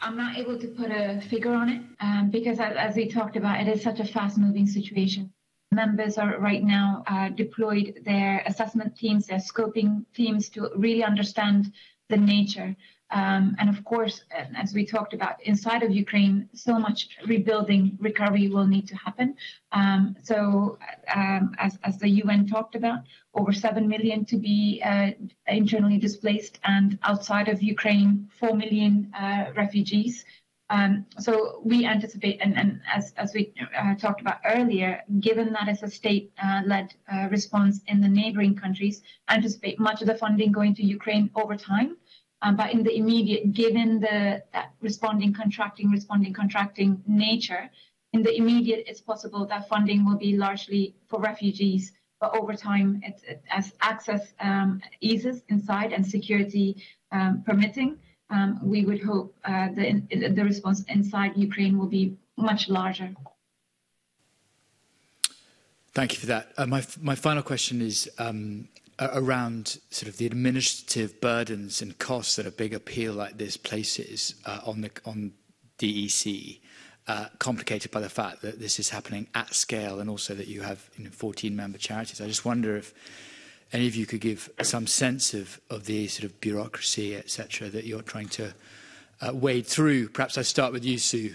Speaker 4: I'm not able to put a figure on it um, because, as, as we talked about, it is such a fast moving situation members are right now uh, deployed their assessment teams, their scoping teams to really understand the nature. Um, and of course, as we talked about, inside of Ukraine, so much rebuilding, recovery will need to happen. Um, so, um, as, as the UN talked about, over 7 million to be uh, internally displaced, and outside of Ukraine, 4 million uh, refugees um, so we anticipate, and, and as, as we uh, talked about earlier, given that it's a state-led uh, uh, response in the neighboring countries, anticipate much of the funding going to Ukraine over time. Um, but in the immediate, given the that responding, contracting, responding, contracting nature, in the immediate, it's possible that funding will be largely for refugees. But over time, it, it, as access um, eases inside and security um, permitting, um, we would hope uh, the, the response inside Ukraine will be much larger.
Speaker 1: Thank you for that. Uh, my, my final question is um, around sort of the administrative burdens and costs that a big appeal like this places uh, on the on DEC, uh, complicated by the fact that this is happening at scale and also that you have you know, 14 member charities. I just wonder if Any of you could give some sense of, of the sort of bureaucracy, etc., that you're trying to uh, wade through. Perhaps I start with you, Sue.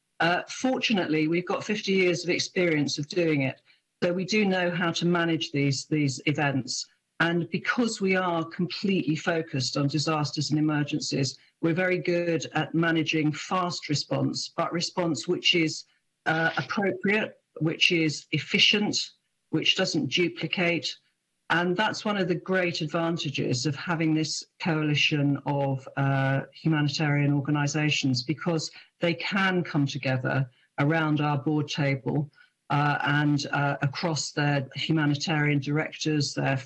Speaker 3: Uh, fortunately, we've got 50 years of experience of doing it, so we do know how to manage these these events. And because we are completely focused on disasters and emergencies, we're very good at managing fast response, but response which is uh, appropriate, which is efficient, which doesn't duplicate. And that's one of the great advantages of having this coalition of uh, humanitarian organizations because they can come together around our board table uh, and uh, across their humanitarian directors, their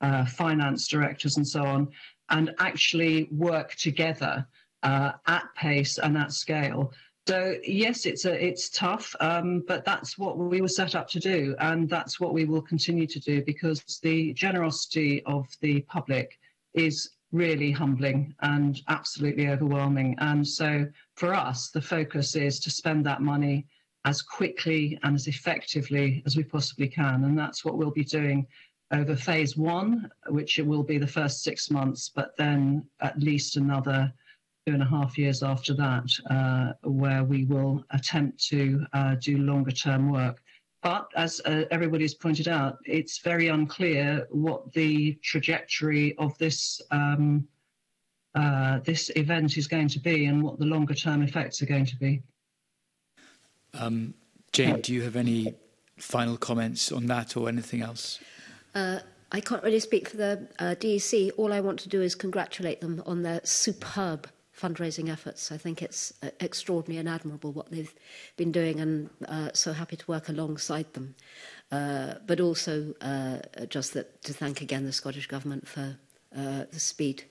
Speaker 3: uh, finance directors, and so on, and actually work together uh, at pace and at scale so yes, it's a, it's tough, um, but that's what we were set up to do, and that's what we will continue to do because the generosity of the public is really humbling and absolutely overwhelming. And so for us, the focus is to spend that money as quickly and as effectively as we possibly can, and that's what we'll be doing over phase one, which will be the first six months, but then at least another two and a half years after that, uh, where we will attempt to uh, do longer term work. But as uh, everybody has pointed out, it's very unclear what the trajectory of this um, uh, this event is going to be and what the longer term effects are going to be.
Speaker 1: Um, Jane, do you have any final comments on that or anything else?
Speaker 5: Uh, I can't really speak for the uh, DEC. All I want to do is congratulate them on their superb fundraising efforts. I think it's uh, extraordinary and admirable what they've been doing, and uh, so happy to work alongside them. Uh, but also, uh, just that, to thank again the Scottish Government for uh, the speed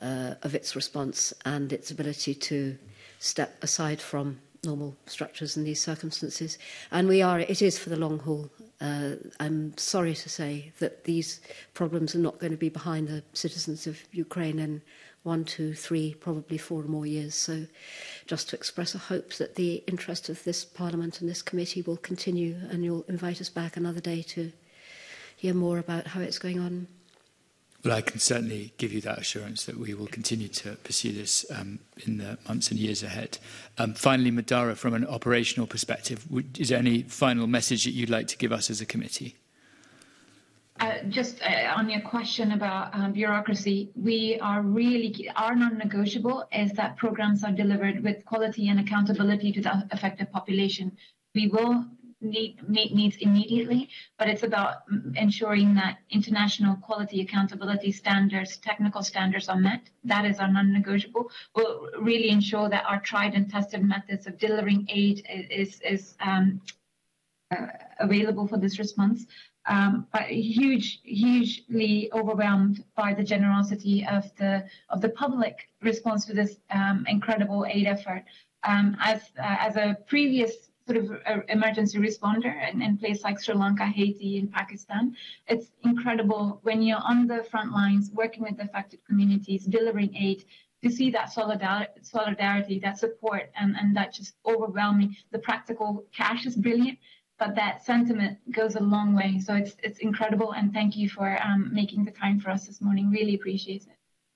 Speaker 5: uh, of its response and its ability to step aside from normal structures in these circumstances. And we are, it is for the long haul. Uh, I'm sorry to say that these problems are not going to be behind the citizens of Ukraine Ukraine one, two, three, probably four more years. So just to express a hope that the interest of this Parliament and this committee will continue and you'll invite us back another day to hear more about how it's going on.
Speaker 1: Well, I can certainly give you that assurance that we will continue to pursue this um, in the months and years ahead. Um, finally, Madara, from an operational perspective, is there any final message that you'd like to give us as a committee?
Speaker 4: Uh, just uh, on your question about um, bureaucracy, we are really, are non-negotiable is that programs are delivered with quality and accountability to the affected population. We will meet, meet needs immediately, but it's about ensuring that international quality accountability standards, technical standards are met. That is our non-negotiable. We'll really ensure that our tried and tested methods of delivering aid is, is um, uh, available for this response um, but huge, hugely overwhelmed by the generosity of the of the public response to this um, incredible aid effort. Um, as uh, as a previous sort of uh, emergency responder in, in places like Sri Lanka, Haiti, and Pakistan, it's incredible when you're on the front lines working with affected communities, delivering aid, to see that solidarity, that support, and, and that just overwhelming. The practical cash is brilliant, but that sentiment goes a long way. So it's it's incredible, and thank you for um, making the time for us this morning. Really appreciate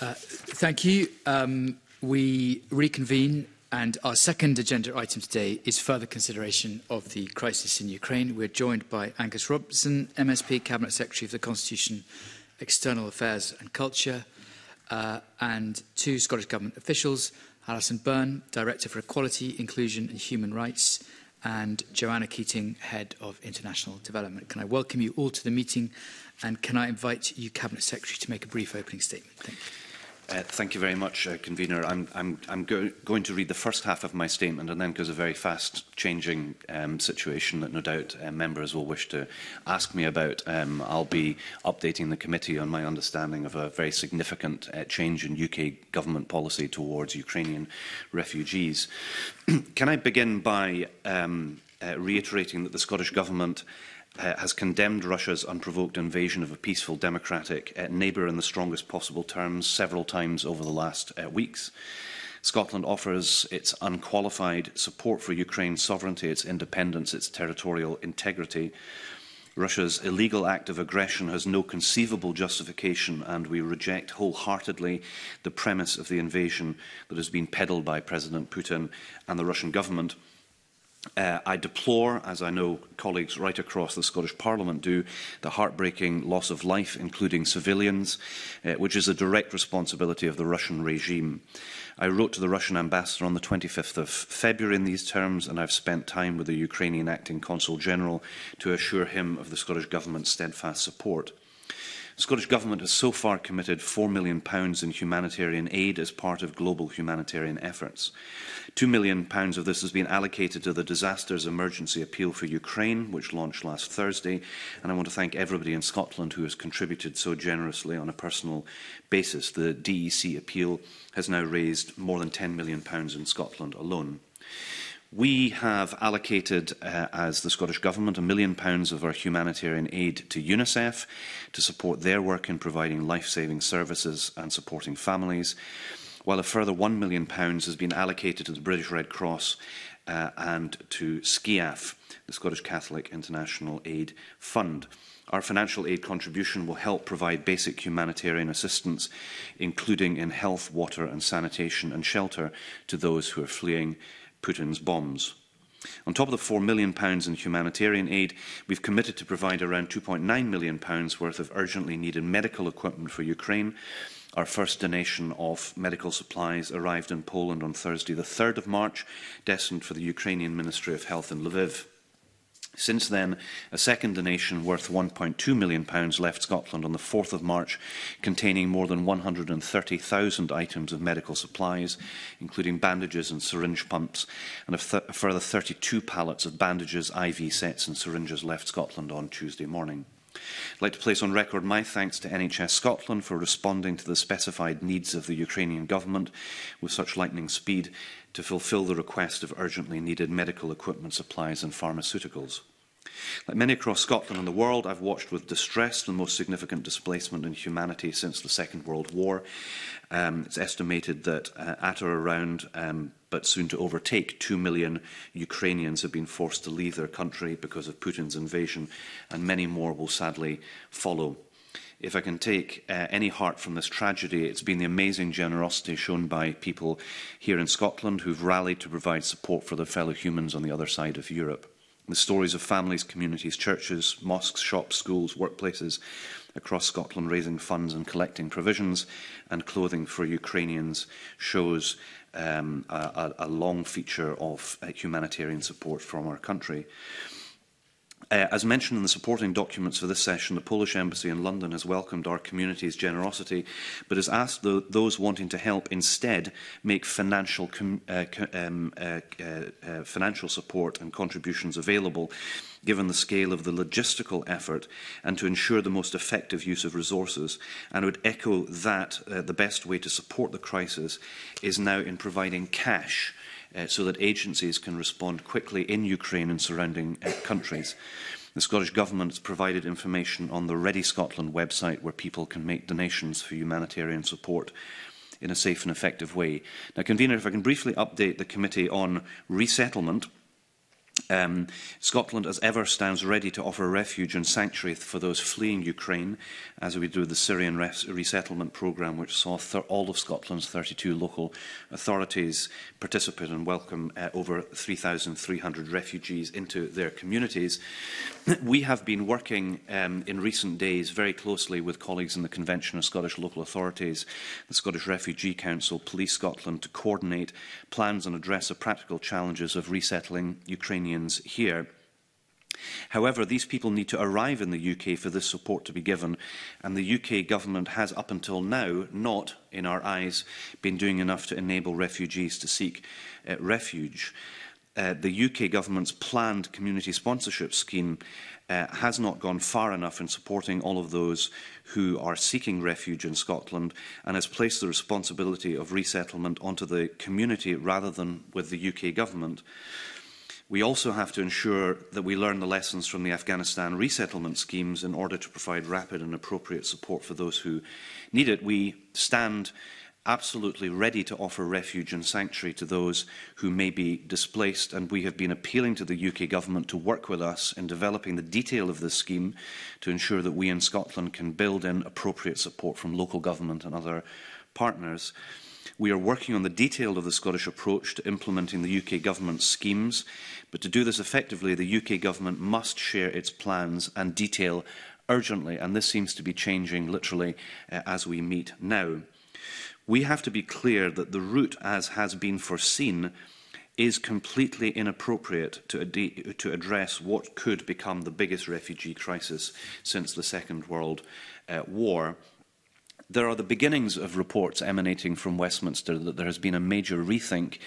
Speaker 1: Uh, thank you. Um, we reconvene and our second agenda item today is further consideration of the crisis in Ukraine. We're joined by Angus Robson, MSP Cabinet Secretary for the Constitution, External Affairs and Culture, uh, and two Scottish Government officials, Alison Byrne, Director for Equality, Inclusion and Human Rights, and Joanna Keating, Head of International Development. Can I welcome you all to the meeting and can I invite you, Cabinet Secretary, to make a brief opening statement? Thank you.
Speaker 10: Uh, thank you very much, uh, Convener. I'm, I'm, I'm go going to read the first half of my statement and then because a very fast-changing um, situation that no doubt uh, members will wish to ask me about. Um, I'll be updating the committee on my understanding of a very significant uh, change in UK government policy towards Ukrainian refugees. Can I begin by um, uh, reiterating that the Scottish Government uh, has condemned Russia's unprovoked invasion of a peaceful democratic uh, neighbour in the strongest possible terms several times over the last uh, weeks. Scotland offers its unqualified support for Ukraine's sovereignty, its independence, its territorial integrity. Russia's illegal act of aggression has no conceivable justification, and we reject wholeheartedly the premise of the invasion that has been peddled by President Putin and the Russian government. Uh, I deplore, as I know colleagues right across the Scottish Parliament do, the heartbreaking loss of life, including civilians, uh, which is a direct responsibility of the Russian regime. I wrote to the Russian ambassador on the 25th of February in these terms, and I've spent time with the Ukrainian acting consul general to assure him of the Scottish Government's steadfast support. The Scottish Government has so far committed £4 million in humanitarian aid as part of global humanitarian efforts. £2 million of this has been allocated to the Disasters Emergency Appeal for Ukraine, which launched last Thursday, and I want to thank everybody in Scotland who has contributed so generously on a personal basis. The DEC appeal has now raised more than £10 million in Scotland alone. We have allocated, uh, as the Scottish Government, a million pounds of our humanitarian aid to UNICEF to support their work in providing life-saving services and supporting families, while a further £1 million pounds has been allocated to the British Red Cross uh, and to SCIAF, the Scottish Catholic International Aid Fund. Our financial aid contribution will help provide basic humanitarian assistance, including in health, water and sanitation and shelter to those who are fleeing Putin's bombs. On top of the £4 million in humanitarian aid, we've committed to provide around £2.9 million worth of urgently needed medical equipment for Ukraine. Our first donation of medical supplies arrived in Poland on Thursday, the 3rd of March, destined for the Ukrainian Ministry of Health in Lviv. Since then, a second donation worth £1.2 million left Scotland on the 4th of March, containing more than 130,000 items of medical supplies, including bandages and syringe pumps, and a, th a further 32 pallets of bandages, IV sets and syringes left Scotland on Tuesday morning. I'd like to place on record my thanks to NHS Scotland for responding to the specified needs of the Ukrainian government with such lightning speed to fulfil the request of urgently needed medical equipment supplies and pharmaceuticals. Like many across Scotland and the world, I've watched with distress the most significant displacement in humanity since the Second World War. Um, it's estimated that uh, at or around, um, but soon to overtake, 2 million Ukrainians have been forced to leave their country because of Putin's invasion, and many more will sadly follow if I can take uh, any heart from this tragedy, it's been the amazing generosity shown by people here in Scotland who've rallied to provide support for their fellow humans on the other side of Europe. The stories of families, communities, churches, mosques, shops, schools, workplaces across Scotland raising funds and collecting provisions and clothing for Ukrainians shows um, a, a long feature of uh, humanitarian support from our country. Uh, as mentioned in the supporting documents for this session, the Polish Embassy in London has welcomed our community's generosity, but has asked the, those wanting to help instead make financial, uh, um, uh, uh, uh, financial support and contributions available, given the scale of the logistical effort and to ensure the most effective use of resources. And I would echo that uh, the best way to support the crisis is now in providing cash Uh, so that agencies can respond quickly in Ukraine and surrounding uh, countries. The Scottish Government has provided information on the Ready Scotland website where people can make donations for humanitarian support in a safe and effective way. Now, Convener, if I can briefly update the committee on resettlement – Um, Scotland, as ever, stands ready to offer refuge and sanctuary for those fleeing Ukraine, as we do with the Syrian resettlement programme, which saw all of Scotland's 32 local authorities participate and welcome uh, over 3,300 refugees into their communities. we have been working um, in recent days very closely with colleagues in the Convention of Scottish Local Authorities, the Scottish Refugee Council, Police Scotland, to coordinate plans and address the practical challenges of resettling Ukrainian Ukrainians here. However, these people need to arrive in the UK for this support to be given, and the UK government has up until now not, in our eyes, been doing enough to enable refugees to seek uh, refuge. Uh, the UK government's planned community sponsorship scheme uh, has not gone far enough in supporting all of those who are seeking refuge in Scotland and has placed the responsibility of resettlement onto the community rather than with the UK government. We also have to ensure that we learn the lessons from the Afghanistan resettlement schemes in order to provide rapid and appropriate support for those who need it. We stand absolutely ready to offer refuge and sanctuary to those who may be displaced and we have been appealing to the UK government to work with us in developing the detail of this scheme to ensure that we in Scotland can build in appropriate support from local government and other partners. We are working on the detail of the Scottish approach to implementing the UK Government's schemes, but to do this effectively, the UK Government must share its plans and detail urgently, and this seems to be changing literally uh, as we meet now. We have to be clear that the route, as has been foreseen, is completely inappropriate to, ad to address what could become the biggest refugee crisis since the Second World uh, War there are the beginnings of reports emanating from Westminster that there has been a major rethink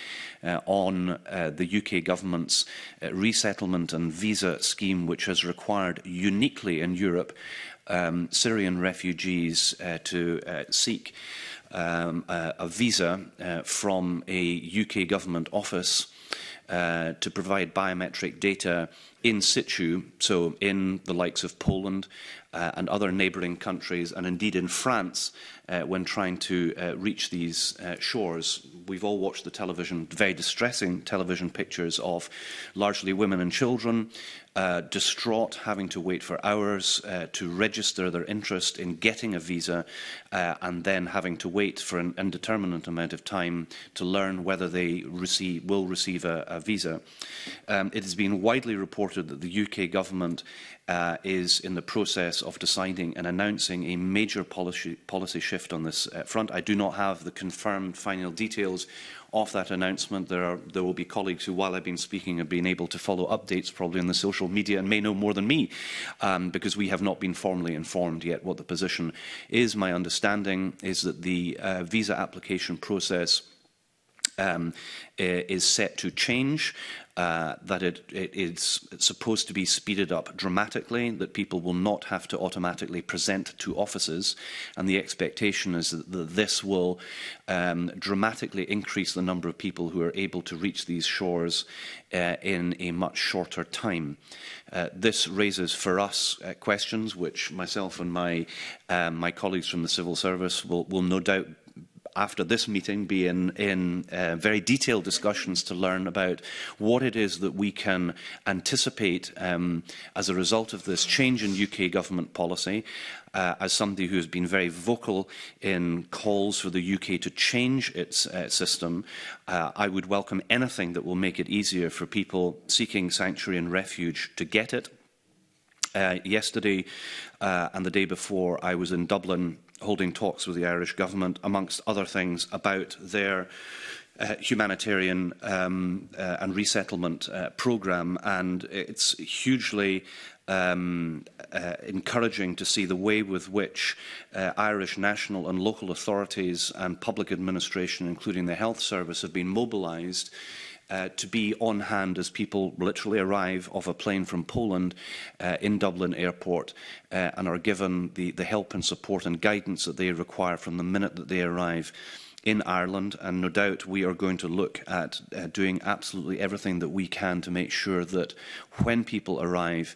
Speaker 10: uh, on uh, the UK government's uh, resettlement and visa scheme, which has required uniquely in Europe um, Syrian refugees uh, to uh, seek um, a, a visa uh, from a UK government office uh, to provide biometric data in situ, so in the likes of Poland uh, and other neighbouring countries, and indeed in France, uh, when trying to uh, reach these uh, shores. We've all watched the television, very distressing television pictures of largely women and children, uh, distraught, having to wait for hours uh, to register their interest in getting a visa, uh, and then having to wait for an indeterminate amount of time to learn whether they receive, will receive a, a visa. Um, it has been widely reported that the UK government uh, is in the process of deciding and announcing a major policy, policy shift on this uh, front. I do not have the confirmed final details of that announcement. There, are, there will be colleagues who, while I've been speaking, have been able to follow updates probably on the social media and may know more than me um, because we have not been formally informed yet what the position is. My understanding is that the uh, visa application process um, is set to change uh, that it, it it's supposed to be speeded up dramatically, that people will not have to automatically present to offices. And the expectation is that this will um, dramatically increase the number of people who are able to reach these shores uh, in a much shorter time. Uh, this raises for us uh, questions which myself and my, um, my colleagues from the civil service will, will no doubt after this meeting be in, in uh, very detailed discussions to learn about what it is that we can anticipate um, as a result of this change in UK government policy. Uh, as somebody who has been very vocal in calls for the UK to change its uh, system, uh, I would welcome anything that will make it easier for people seeking sanctuary and refuge to get it. Uh, yesterday uh, and the day before, I was in Dublin holding talks with the Irish government, amongst other things, about their uh, humanitarian um, uh, and resettlement uh, program, and it's hugely um, uh, encouraging to see the way with which uh, Irish national and local authorities and public administration, including the health service, have been mobilised uh, to be on hand as people literally arrive off a plane from Poland uh, in Dublin airport uh, and are given the, the help and support and guidance that they require from the minute that they arrive in Ireland, and no doubt we are going to look at uh, doing absolutely everything that we can to make sure that when people arrive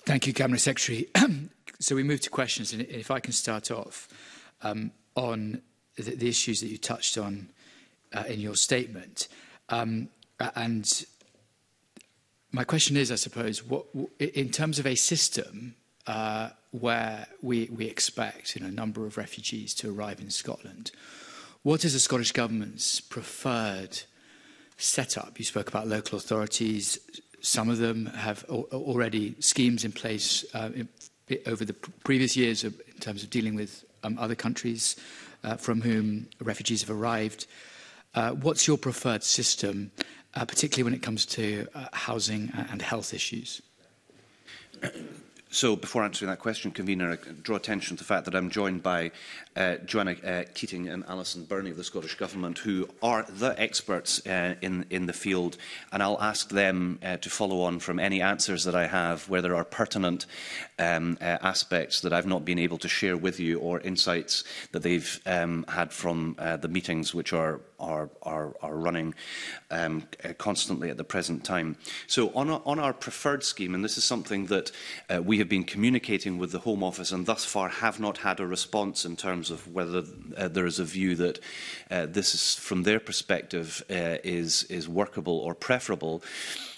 Speaker 10: Thank you,
Speaker 1: Cabinet Secretary. so we move to questions, and if I can start off um, on the, the issues that you touched on uh, in your statement. Um, and my question is, I suppose, what, in terms of a system uh, where we, we expect you know, a number of refugees to arrive in Scotland. What is the Scottish Government's preferred setup? You spoke about local authorities. Some of them have al already schemes in place uh, in, over the previous years of, in terms of dealing with um, other countries uh, from whom refugees have arrived. Uh, what's your preferred system, uh, particularly when it comes to uh, housing and health issues?
Speaker 10: So before answering that question, convener, I uh, draw attention to the fact that I'm joined by uh, Joanna uh, Keating and Alison Burney of the Scottish Government, who are the experts uh, in, in the field, and I'll ask them uh, to follow on from any answers that I have where there are pertinent um, uh, aspects that I've not been able to share with you or insights that they've um, had from uh, the meetings which are, are, are, are running um, uh, constantly at the present time. So on, a, on our preferred scheme, and this is something that uh, we have been communicating with the Home Office and thus far have not had a response in terms of whether uh, there is a view that uh, this is, from their perspective uh, is, is workable or preferable,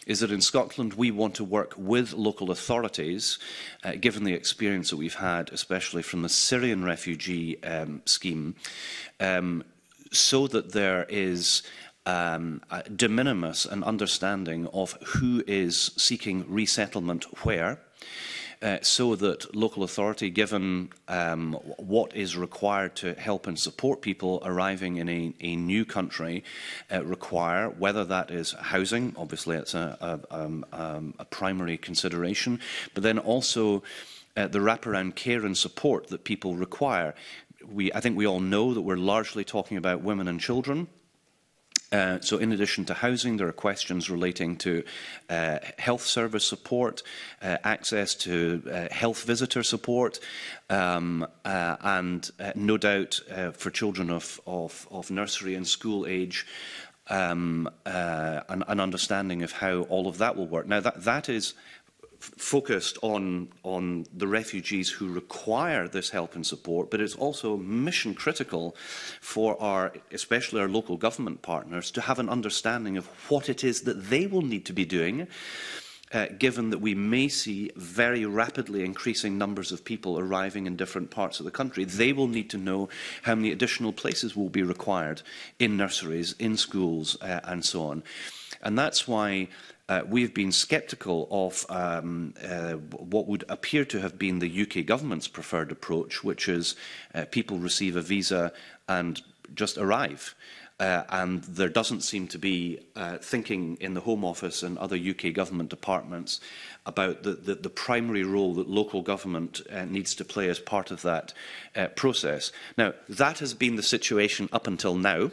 Speaker 10: is that in Scotland we want to work with local authorities, uh, given the experience that we've had, especially from the Syrian refugee um, scheme, um, so that there is um, uh, de minimis an understanding of who is seeking resettlement where. Uh, so that local authority, given um, what is required to help and support people arriving in a, a new country, uh, require whether that is housing, obviously it's a, a, um, um, a primary consideration, but then also uh, the wraparound care and support that people require. We, I think we all know that we're largely talking about women and children. Uh, so in addition to housing, there are questions relating to uh, health service support, uh, access to uh, health visitor support, um, uh, and uh, no doubt for children of, of, of, nursery and school age, um, an, an, understanding of how all of that will work. Now, that, that is focused on, on the refugees who require this help and support, but it's also mission critical for our, especially our local government partners, to have an understanding of what it is that they will need to be doing uh, given that we may see very rapidly increasing numbers of people arriving in different parts of the country. They will need to know how many additional places will be required in nurseries, in schools, uh, and so on. And that's why uh, we've been sceptical of um, uh, what would appear to have been the UK government's preferred approach, which is uh, people receive a visa and just arrive. Uh, and there doesn't seem to be uh, thinking in the Home Office and other UK government departments about the, the, the primary role that local government uh, needs to play as part of that uh, process. Now, that has been the situation up until now.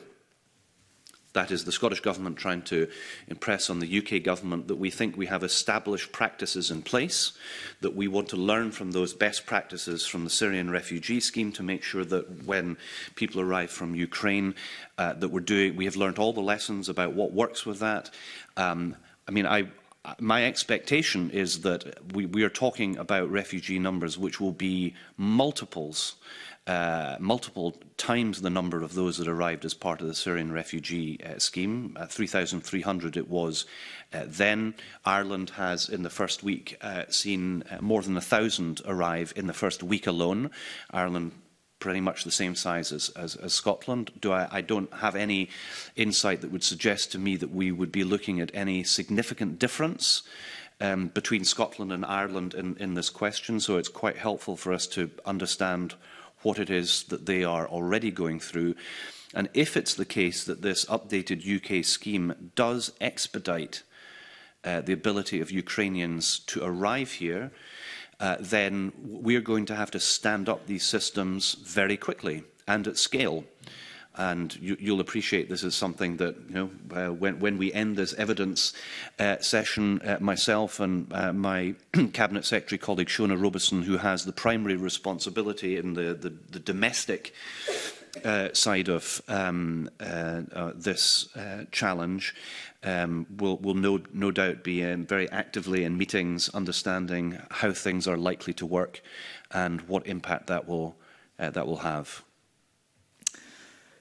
Speaker 10: That is the Scottish Government trying to impress on the UK Government that we think we have established practices in place, that we want to learn from those best practices from the Syrian refugee scheme to make sure that when people arrive from Ukraine, uh, that we're doing, we have learnt all the lessons about what works with that. Um, I mean, I, my expectation is that we, we are talking about refugee numbers which will be multiples uh, uh, multiple times the number of those that arrived as part of the Syrian refugee uh, scheme. Uh, 3,300 it was uh, then. Ireland has, in the first week, uh, seen uh, more than 1,000 arrive in the first week alone. Ireland pretty much the same size as, as, as Scotland. Do I, I don't have any insight that would suggest to me that we would be looking at any significant difference um, between Scotland and Ireland in, in this question, so it's quite helpful for us to understand uh, what it is that they are already going through. And if it's the case that this updated UK scheme does expedite uh, the ability of Ukrainians to arrive here, uh, then we're going to have to stand up these systems very quickly and at scale. And you, you'll appreciate this is something that, you know, uh, when, when we end this evidence uh, session, uh, myself and uh, my Cabinet Secretary colleague Shona Robeson, who has the primary responsibility in the, the, the domestic uh, side of um, uh, uh, this uh, challenge um, will, will no, no doubt be um, very actively in meetings understanding how things are likely to work and what impact that will, uh, that will have.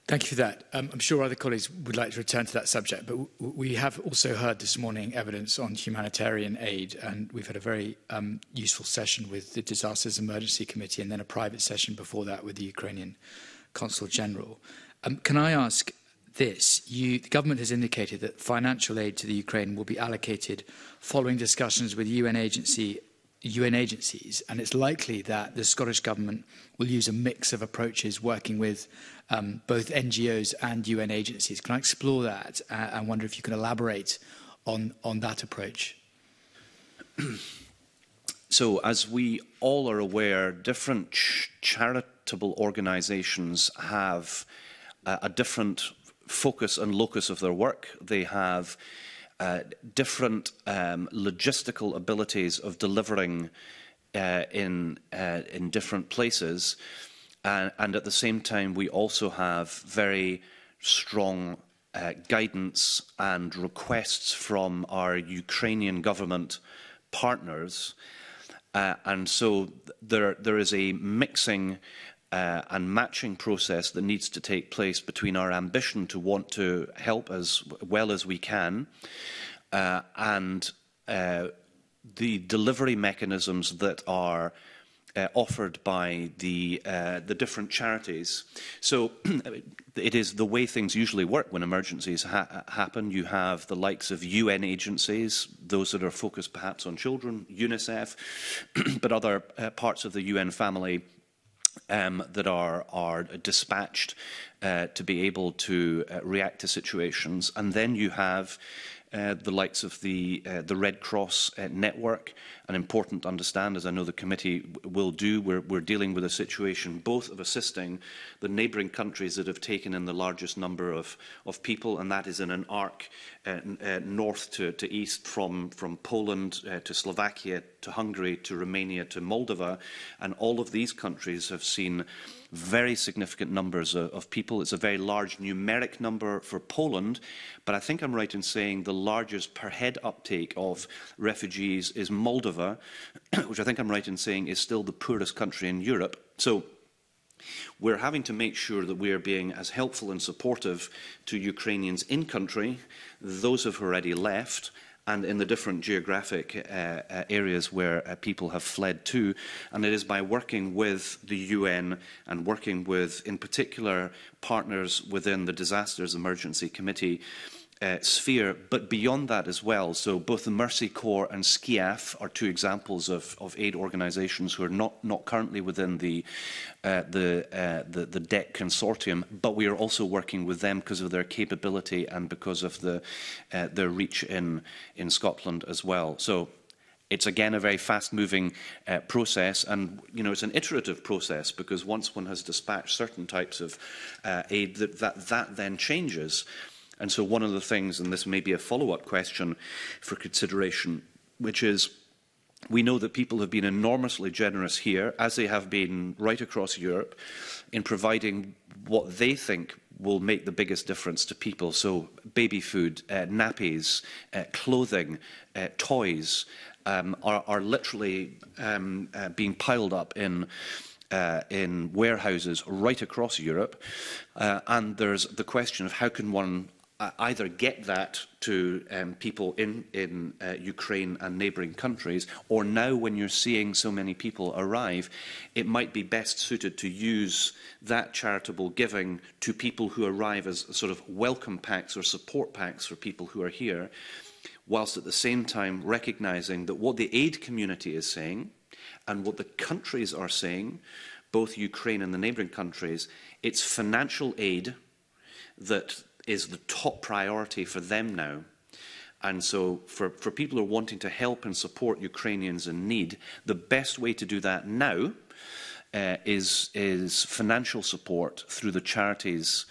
Speaker 1: Thank you for that. Um, I'm sure other colleagues would like to return to that subject, but we have also heard this morning evidence on humanitarian aid, and we've had a very um, useful session with the Disasters Emergency Committee and then a private session before that with the Ukrainian Consul General. Um, can I ask this? You, the government has indicated that financial aid to the Ukraine will be allocated following discussions with UN agency UN agencies, and it's likely that the Scottish Government will use a mix of approaches working with um, both NGOs and UN agencies. Can I explore that uh, and wonder if you can elaborate on, on that approach?
Speaker 10: so, as we all are aware, different ch charitable organisations have a, a different focus and locus of their work. They have uh, different um, logistical abilities of delivering uh, in uh, in different places. And, and at the same time, we also have very strong uh, guidance and requests from our Ukrainian government partners. Uh, and so there, there is a mixing uh, and matching process that needs to take place between our ambition to want to help as well as we can uh, and uh, the delivery mechanisms that are uh, offered by the, uh, the different charities. So it is the way things usually work when emergencies ha uh, happen. You have the likes of UN agencies, those that are focused perhaps on children, UNICEF, but other uh, parts of the UN family um, that are, are dispatched uh, to be able to uh, react to situations. And then you have uh, the likes of the, uh, the Red Cross uh, network, and important to understand, as I know the committee will do, we're, we're dealing with a situation both of assisting the neighbouring countries that have taken in the largest number of, of people, and that is in an arc uh, uh, north to, to east from, from Poland uh, to Slovakia to Hungary to Romania to Moldova, and all of these countries have seen very significant numbers of, of people. It's a very large numeric number for Poland, but I think I'm right in saying the largest per head uptake of refugees is Moldova, which I think I'm right in saying is still the poorest country in Europe. So we're having to make sure that we are being as helpful and supportive to Ukrainians in country, those have already left, and in the different geographic uh, uh, areas where uh, people have fled to. And it is by working with the UN and working with, in particular, partners within the Disasters Emergency Committee uh, sphere, but beyond that as well. So both the Mercy Corps and SCIAF are two examples of, of aid organisations who are not, not currently within the, uh, the, uh, the, the DEC consortium, but we are also working with them because of their capability and because of the, uh, their reach in, in Scotland as well. So it's again a very fast-moving uh, process, and you know it's an iterative process because once one has dispatched certain types of uh, aid, that, that that then changes And so one of the things, and this may be a follow-up question for consideration, which is we know that people have been enormously generous here, as they have been right across Europe, in providing what they think will make the biggest difference to people. So baby food, uh, nappies, uh, clothing, uh, toys um, are, are literally um, uh, being piled up in uh, in warehouses right across Europe. Uh, and there's the question of how can one uh, either get that to um, people in, in uh, Ukraine and neighbouring countries, or now when you're seeing so many people arrive, it might be best suited to use that charitable giving to people who arrive as sort of welcome packs or support packs for people who are here, whilst at the same time recognising that what the aid community is saying and what the countries are saying, both Ukraine and the neighbouring countries, it's financial aid that is the top priority for them now. And so for, for people who are wanting to help and support Ukrainians in need, the best way to do that now uh, is, is financial support through the charities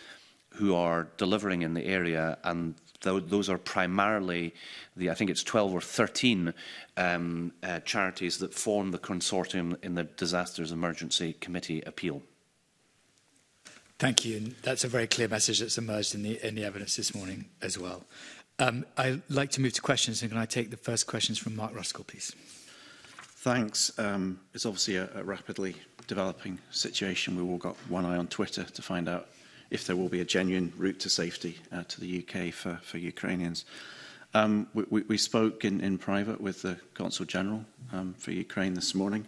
Speaker 10: who are delivering in the area and th those are primarily the I think it's 12 or 13 um, uh, charities that form the consortium in the disasters emergency committee appeal.
Speaker 1: Thank you. And that's a very clear message that's emerged in the, in the evidence this morning as well. Um, I'd like to move to questions, and can I take the first questions from Mark Ruskell, please?
Speaker 8: Thanks. Um, it's obviously a, a rapidly developing situation. We've all got one eye on Twitter to find out if there will be a genuine route to safety uh, to the UK for, for Ukrainians. Um, we, we, we spoke in, in private with the Consul General um, for Ukraine this morning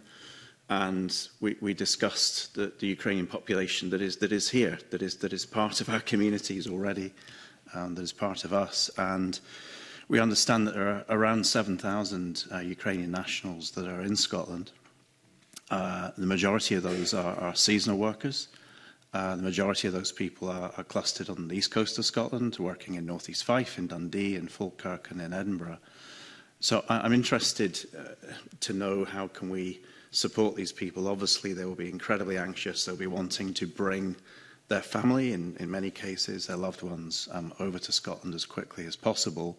Speaker 8: and we, we discussed the, the Ukrainian population that is, that is here, that is, that is part of our communities already, and um, that is part of us. And we understand that there are around 7,000 uh, Ukrainian nationals that are in Scotland. Uh, the majority of those are, are seasonal workers. Uh, the majority of those people are, are clustered on the east coast of Scotland, working in North East Fife, in Dundee, in Falkirk and in Edinburgh. So I, I'm interested uh, to know how can we support these people, obviously they will be incredibly anxious. They'll be wanting to bring their family, in, in many cases, their loved ones, um, over to Scotland as quickly as possible.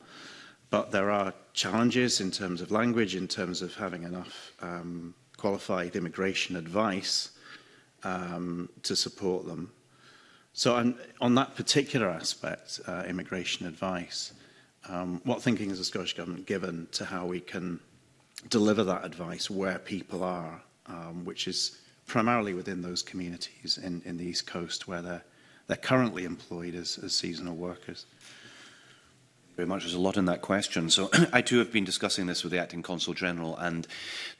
Speaker 8: But there are challenges in terms of language, in terms of having enough um, qualified immigration advice um, to support them. So on, on that particular aspect, uh, immigration advice, um, what thinking has the Scottish Government given to how we can deliver that advice where people are, um, which is primarily within those communities in, in the East Coast where they're, they're currently employed as, as seasonal workers.
Speaker 10: Very much. There's a lot in that question. So I too have been discussing this with the Acting Consul General, and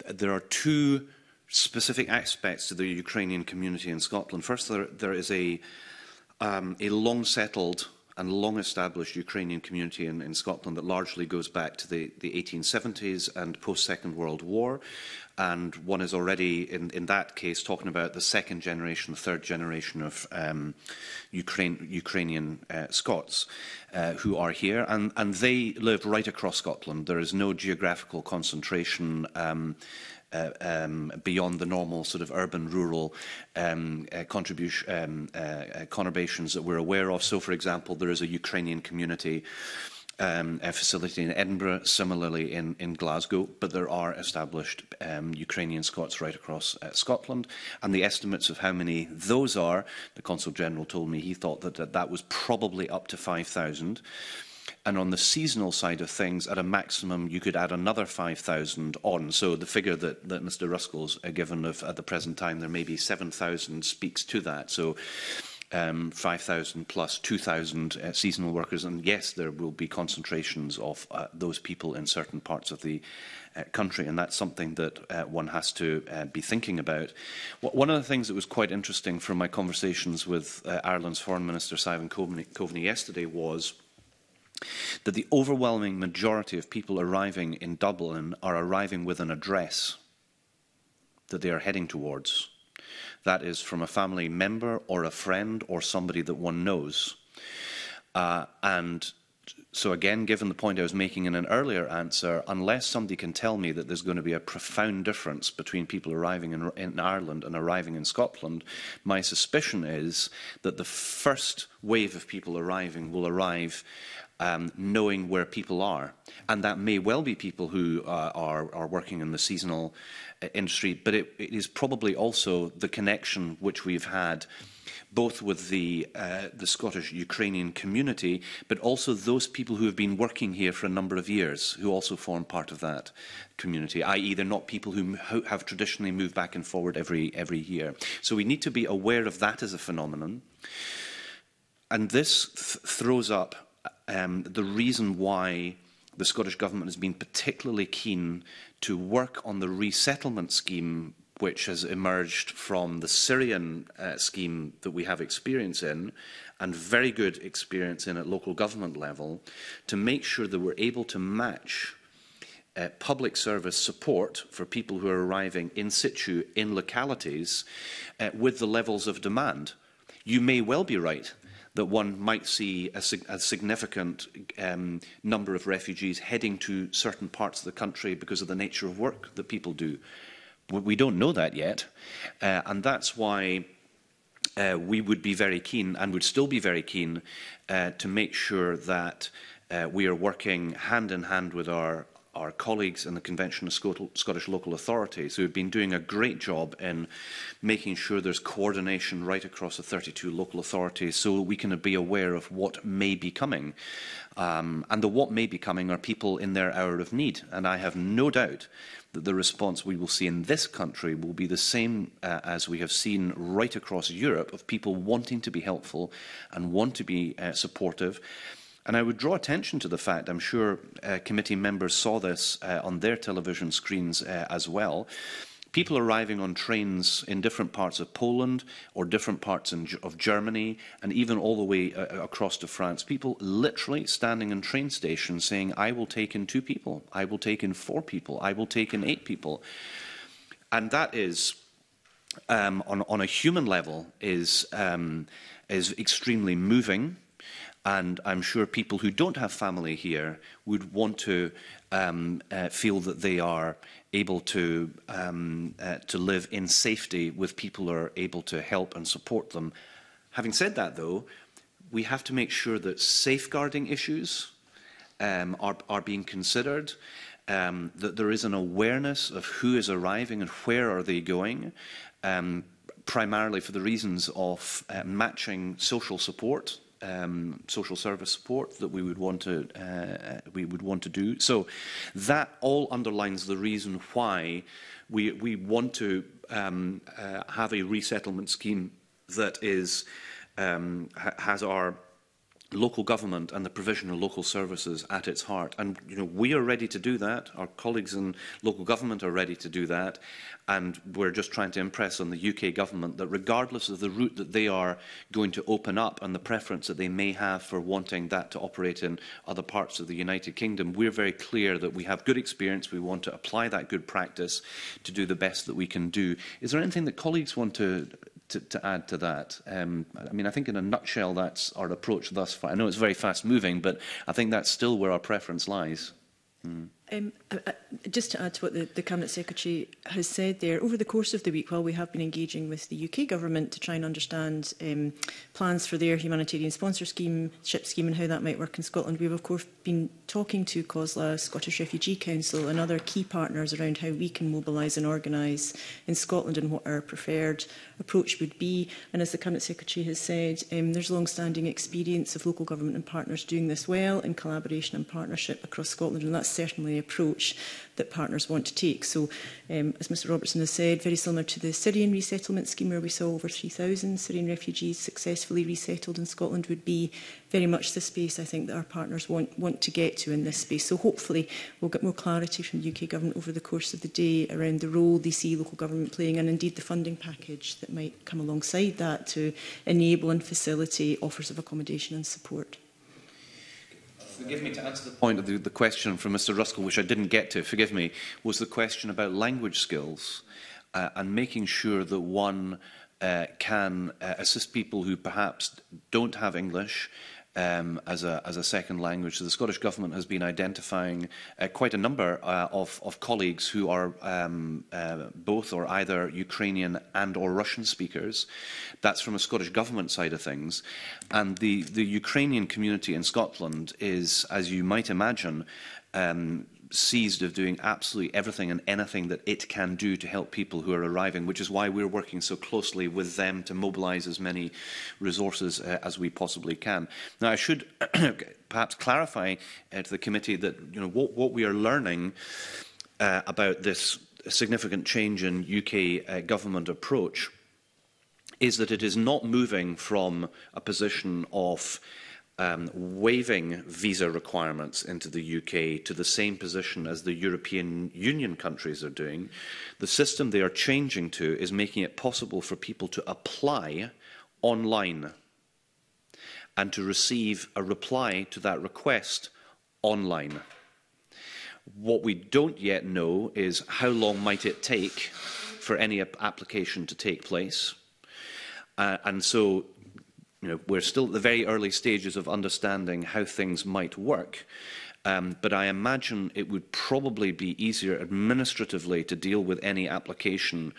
Speaker 10: there are two specific aspects to the Ukrainian community in Scotland. First, there, there is a, um, a long-settled and long-established Ukrainian community in, in Scotland that largely goes back to the, the 1870s and post-Second World War. And one is already, in, in that case, talking about the second generation, third generation of um, Ukraine, Ukrainian uh, Scots uh, who are here. And, and they live right across Scotland. There is no geographical concentration um, uh, um, beyond the normal sort of urban-rural um, uh, contribution um, uh, uh, conurbations that we're aware of. So, for example, there is a Ukrainian community um, a facility in Edinburgh, similarly in, in Glasgow, but there are established um, Ukrainian Scots right across uh, Scotland. And the estimates of how many those are, the Consul General told me he thought that that, that was probably up to 5,000. And on the seasonal side of things, at a maximum, you could add another 5,000 on. So the figure that, that Mr Ruskell's uh, given of at the present time, there may be 7,000 speaks to that. So um, 5,000 plus 2,000 uh, seasonal workers. And yes, there will be concentrations of uh, those people in certain parts of the uh, country, and that's something that uh, one has to uh, be thinking about. W one of the things that was quite interesting from my conversations with uh, Ireland's Foreign Minister, Simon Coveney, Coveney yesterday was that the overwhelming majority of people arriving in Dublin are arriving with an address that they are heading towards. That is from a family member or a friend or somebody that one knows. Uh, and so again, given the point I was making in an earlier answer, unless somebody can tell me that there's going to be a profound difference between people arriving in, in, Ireland and arriving in Scotland, my suspicion is that the first wave of people arriving will arrive um, knowing where people are. And that may well be people who uh, are, are working in the seasonal uh, industry, but it, it is probably also the connection which we've had both with the, uh, the Scottish Ukrainian community, but also those people who have been working here for a number of years, who also form part of that community, i.e. they're not people who have traditionally moved back and forward every, every year. So we need to be aware of that as a phenomenon. And this th throws up um, the reason why the Scottish Government has been particularly keen to work on the resettlement scheme which has emerged from the Syrian uh, scheme that we have experience in, and very good experience in at local government level, to make sure that we're able to match uh, public service support for people who are arriving in situ in localities uh, with the levels of demand. You may well be right that one might see a, a significant um, number of refugees heading to certain parts of the country because of the nature of work that people do. we don't know that yet, uh, and that's why uh, we would be very keen and would still be very keen uh, to make sure that uh, we are working hand in hand with our our colleagues in the Convention of Scottish Local Authorities who have been doing a great job in making sure there's coordination right across the 32 local authorities so we can be aware of what may be coming. Um, and the what may be coming are people in their hour of need. And I have no doubt that the response we will see in this country will be the same uh, as we have seen right across Europe of people wanting to be helpful and want to be uh, supportive And I would draw attention to the fact, I'm sure uh, committee members saw this uh, on their television screens uh, as well. People arriving on trains in different parts of Poland or different parts in, of Germany and even all the way uh, uh, across to France, people literally standing in train stations saying, I will take in two people, I will take in four people, I will take in eight people. And that is, um, on, on a human level, is, um, is extremely moving. And I'm sure people who don't have family here would want to um, uh, feel that they are able to, um, uh, to live in safety with people who are able to help and support them. Having said that, though, we have to make sure that safeguarding issues um, are, are being considered, um, that there is an awareness of who is arriving and where are they going, um, primarily for the reasons of uh, matching social support um, social service support that we would want to uh, uh, we would want to do. So that all underlines the reason why we we want to um, uh, have a resettlement scheme that is um, ha has our local government and the provision of local services at its heart. And you know, we are ready to do that. Our colleagues in local government are ready to do that. And we're just trying to impress on the UK government that regardless of the route that they are going to open up and the preference that they may have for wanting that to operate in other parts of the United Kingdom, we're very clear that we have good experience. We want to apply that good practice to do the best that we can do. Is there anything that colleagues want to to, to add to that. Um, I mean, I think in a nutshell, that's our approach thus far. I know it's very fast moving, but I think that's still where our preference lies. Mm.
Speaker 11: Um, uh, just to add to what the, the, Cabinet Secretary has said there, over the course of the week, while we have been engaging with the UK Government to try and understand um, plans for their humanitarian sponsor scheme, ship scheme and how that might work in Scotland, we've of course been talking to COSLA, Scottish Refugee Council and other key partners around how we can mobilise and organise in Scotland and what our preferred approach would be. And as the Cabinet Secretary has said, um, there's long-standing experience of local government and partners doing this well in collaboration and partnership across Scotland, and that's certainly approach that partners want to take. So, um, as Mr Robertson has said, very similar to the Syrian resettlement scheme where we saw over 3,000 Syrian refugees successfully resettled in Scotland would be very much the space I think that our partners want, want to get to in this space. So hopefully we'll get more clarity from the UK Government over the course of the day around the role they see local government playing and indeed the funding package that might come alongside that to enable and facilitate offers of accommodation and support
Speaker 10: forgive me to answer the point of the, the question from Mr. Ruskell, which I didn't get to, forgive me, was the question about language skills uh, and making sure that one uh, can uh, assist people who perhaps don't have English um, as, a, as a second language. So the Scottish Government has been identifying uh, quite a number uh, of, of colleagues who are um, uh, both or either Ukrainian and or Russian speakers. That's from a Scottish Government side of things. And the, the Ukrainian community in Scotland is, as you might imagine, um, seized of doing absolutely everything and anything that it can do to help people who are arriving, which is why we're working so closely with them to mobilise as many resources uh, as we possibly can. Now, I should perhaps clarify uh, to the committee that you know what, what we are learning uh, about this significant change in UK uh, government approach is that it is not moving from a position of um, waiving visa requirements into the UK to the same position as the European Union countries are doing. The system they are changing to is making it possible for people to apply online and to receive a reply to that request online. What we don't yet know is how long might it take for any application to take place. Uh, and so you know, we're still at the very early stages of understanding how things might work. Um, but I imagine it would probably be easier administratively to deal with any application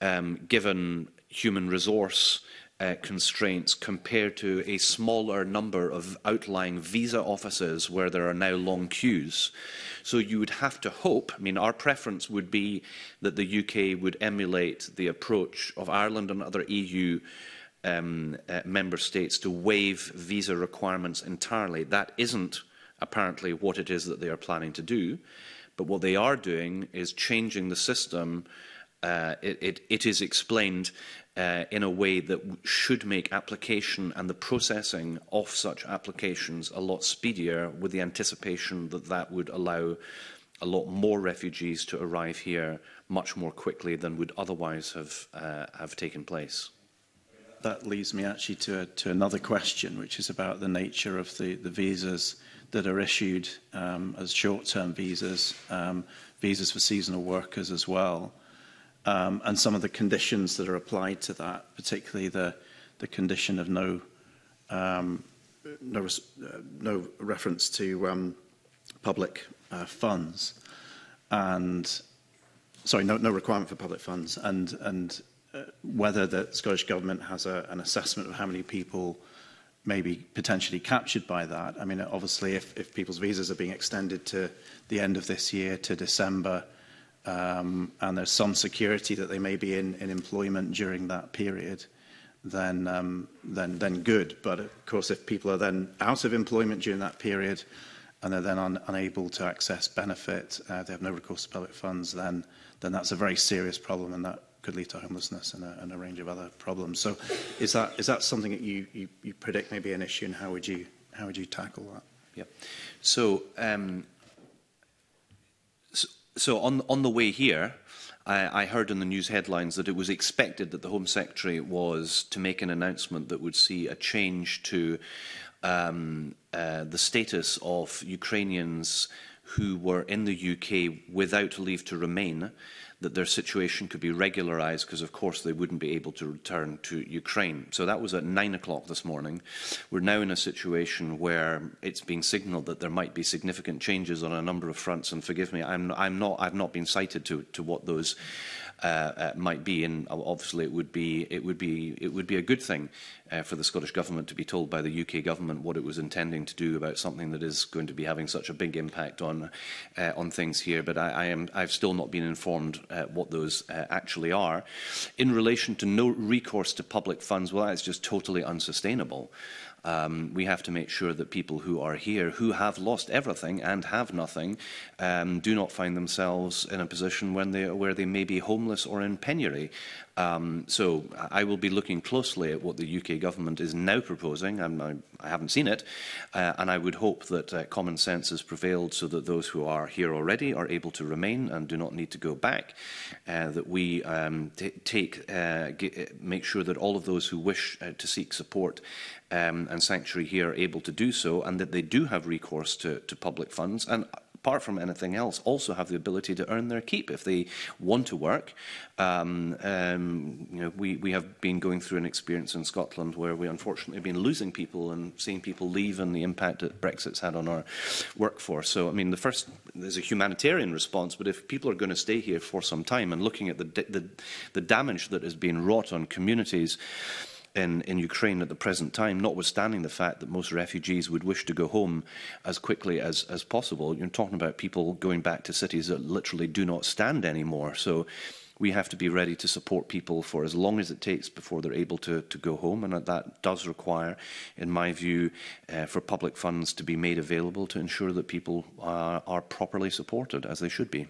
Speaker 10: um, given human resource uh, constraints compared to a smaller number of outlying visa offices where there are now long queues. So you would have to hope, I mean, our preference would be that the UK would emulate the approach of Ireland and other EU um, uh, member states to waive visa requirements entirely. That isn't apparently what it is that they are planning to do. But what they are doing is changing the system. Uh, it, it, it is explained uh, in a way that should make application and the processing of such applications a lot speedier with the anticipation that that would allow a lot more refugees to arrive here much more quickly than would otherwise have, uh, have taken place
Speaker 8: that, leads me actually to, a, to another question, which is about the nature of the, the visas that are issued um, as short-term visas, um, visas for seasonal workers as well, um, and some of the conditions that are applied to that, particularly the, the condition of no, um, no, uh, no reference to um, public uh, funds and sorry, no, no requirement for public funds, and and uh, whether the Scottish Government has a, an assessment of how many people may be potentially captured by that. I mean, obviously, if, if people's visas are being extended to the end of this year, to December, um, and there's some security that they may be in, in employment during that period, then, um, then, then good. But of course, if people are then out of employment during that period and they're then un unable to access benefit, uh, they have no recourse to public funds, then, then that's a very serious problem and that could lead to homelessness and a, and a range of other problems. So is that, is that something that you, you, you predict may be an issue and how would you, how would you tackle that?
Speaker 10: Yeah. So, um, so, so on, on the way here, I, I heard in the news headlines that it was expected that the Home Secretary was to make an announcement that would see a change to um, uh, the status of Ukrainians who were in the UK without leave to remain that their situation could be regularised because, of course, they wouldn't be able to return to Ukraine. So that was at nine o'clock this morning. We're now in a situation where it's being signalled that there might be significant changes on a number of fronts. And forgive me, I'm, I'm not, I've not been cited to, to what those Uh, uh, might be, and obviously it would be it would be it would be a good thing uh, for the Scottish government to be told by the UK government what it was intending to do about something that is going to be having such a big impact on uh, on things here. But I, I, am I've still not been informed what those actually are. In relation to no recourse to public funds, well, that's just totally unsustainable. Um, we have to make sure that people who are here, who have lost everything and have nothing, um, do not find themselves in a position when they, where they may be homeless or in penury. Um, so I will be looking closely at what the UK government is now proposing. I'm, I, I haven't seen it, uh, and I would hope that uh, common sense has prevailed so that those who are here already are able to remain and do not need to go back. Uh, that we um, take, uh, get, uh, make sure that all of those who wish uh, to seek support um, and sanctuary here are able to do so, and that they do have recourse to, to public funds and apart from anything else, also have the ability to earn their keep if they want to work. Um, um, you know, we, we have been going through an experience in Scotland where we unfortunately have been losing people and seeing people leave and the impact that Brexit's had on our workforce. So, I mean, the first, there's a humanitarian response, but if people are going to stay here for some time and looking at the, the, the damage that has been wrought on communities, in, in Ukraine at the present time, notwithstanding the fact that most refugees would wish to go home as quickly as, as possible. You're talking about people going back to cities that literally do not stand anymore. So we have to be ready to support people for as long as it takes before they're able to, to go home. And that does require, in my view, uh, for public funds to be made available to ensure that people are, are properly supported as they should be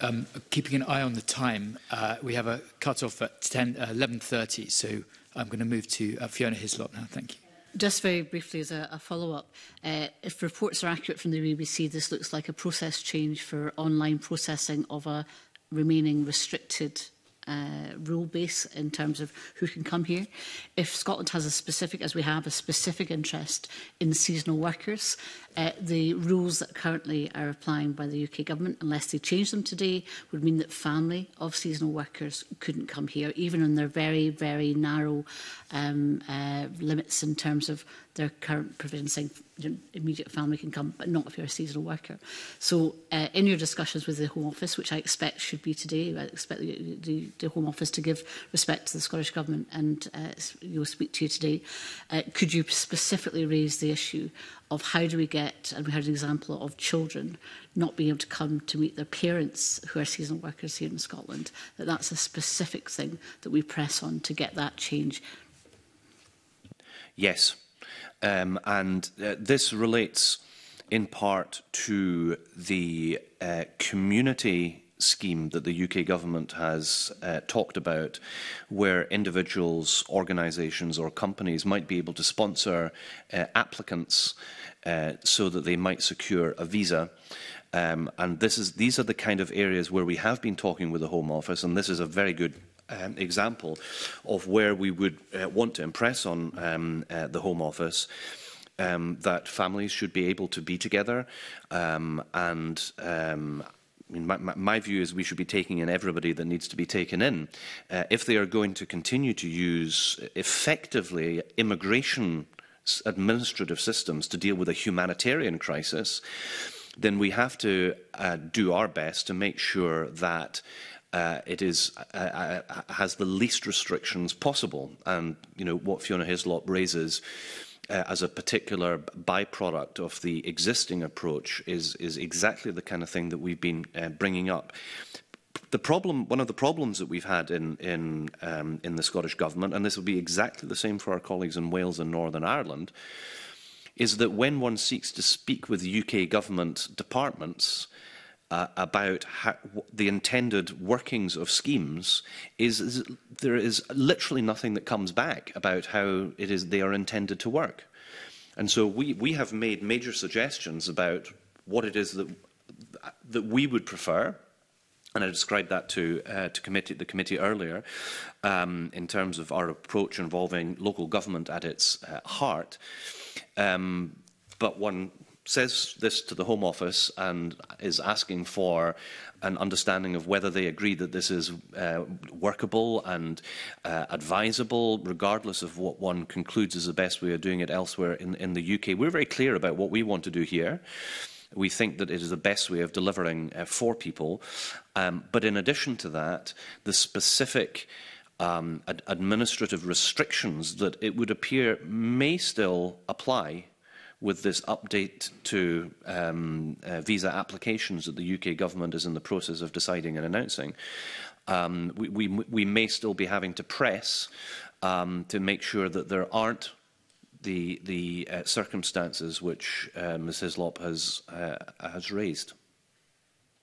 Speaker 1: um, keeping an eye on the time, uh, we have a cut-off at 10, uh, 11.30, so I'm going to move to uh, Fiona Hislop now. Thank you.
Speaker 2: Just very briefly as a, a follow-up, uh, if reports are accurate from the BBC, this looks like a process change for online processing of a remaining restricted uh, rule base in terms of who can come here. If Scotland has a specific, as we have, a specific interest in seasonal workers, uh, the rules that currently are applying by the UK government, unless they change them today, would mean that family of seasonal workers couldn't come here, even on their very, very narrow um, uh, limits in terms of their current provision saying immediate family can come, but not if you're a seasonal worker. So uh, in your discussions with the Home Office, which I expect should be today, I expect the, the, the Home Office to give respect to the Scottish Government and uh, you'll speak to you today, uh, could you specifically raise the issue of how do we get, and we had an example of children not being able to come to meet their parents who are seasonal workers here in Scotland, that that's a specific thing that we press on to get that change.
Speaker 10: Yes. Um, and uh, this relates in part to the uh, community scheme that the UK government has uh, talked about, where individuals, organisations, or companies might be able to sponsor uh, applicants uh, so that they might secure a visa. Um, and this is, these are the kind of areas where we have been talking with the Home Office, and this is a very good um, example of where we would uh, want to impress on um, uh, the Home Office um, that families should be able to be together um, and um, I mean, my, my, my, view is we should be taking in everybody that needs to be taken in. Uh, if they are going to continue to use effectively immigration administrative systems to deal with a humanitarian crisis, then we have to uh, do our best to make sure that uh, it is uh, uh, uh, has the least restrictions possible. And you know what Fiona Hislop raises uh, as a particular byproduct of the existing approach is, is exactly the kind of thing that we've been uh, bringing up. The problem, one of the problems that we've had in, in, um, in the Scottish Government, and this will be exactly the same for our colleagues in Wales and Northern Ireland, is that when one seeks to speak with UK government departments, uh, about how, the intended workings of schemes is, is, there is literally nothing that comes back about how it is they are intended to work. And so we, we have made major suggestions about what it is that, that we would prefer and I described that to uh, to committee, the committee earlier um, in terms of our approach involving local government at its uh, heart. Um, but one says this to the Home Office and is asking for an understanding of whether they agree that this is uh, workable and uh, advisable, regardless of what one concludes is the best way of doing it elsewhere in, in the UK. We're very clear about what we want to do here. We think that it is the best way of delivering uh, for people. Um, but in addition to that, the specific um, ad administrative restrictions that it would appear may still apply with this update to um, uh, visa applications that the UK government is in the process of deciding and announcing, um, we, we, we may still be having to press um, to make sure that there aren't the, the uh, circumstances which uh, Ms Hislop has, uh, has raised.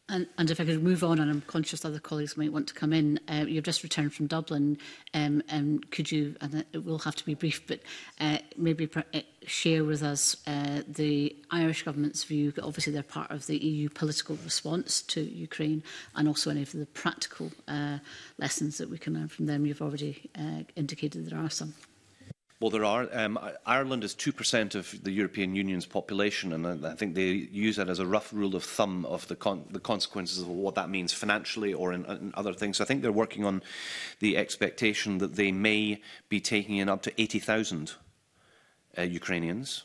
Speaker 2: And, and if I could move on, and I'm conscious other colleagues might want to come in. Uh, you've just returned from Dublin. Um, um, could you, and it will have to be brief, but uh, maybe uh, share with us uh, the Irish government's view. Obviously, they're part of the EU political response to Ukraine, and also any of the practical uh, lessons that we can learn from them. You've already uh, indicated there are some.
Speaker 10: Well, there are. Um, Ireland is 2% of the European Union's population, and I think they use that as a rough rule of thumb of the, con the consequences of what that means financially or in, in other things. So I think they're working on the expectation that they may be taking in up to 80,000 uh, Ukrainians.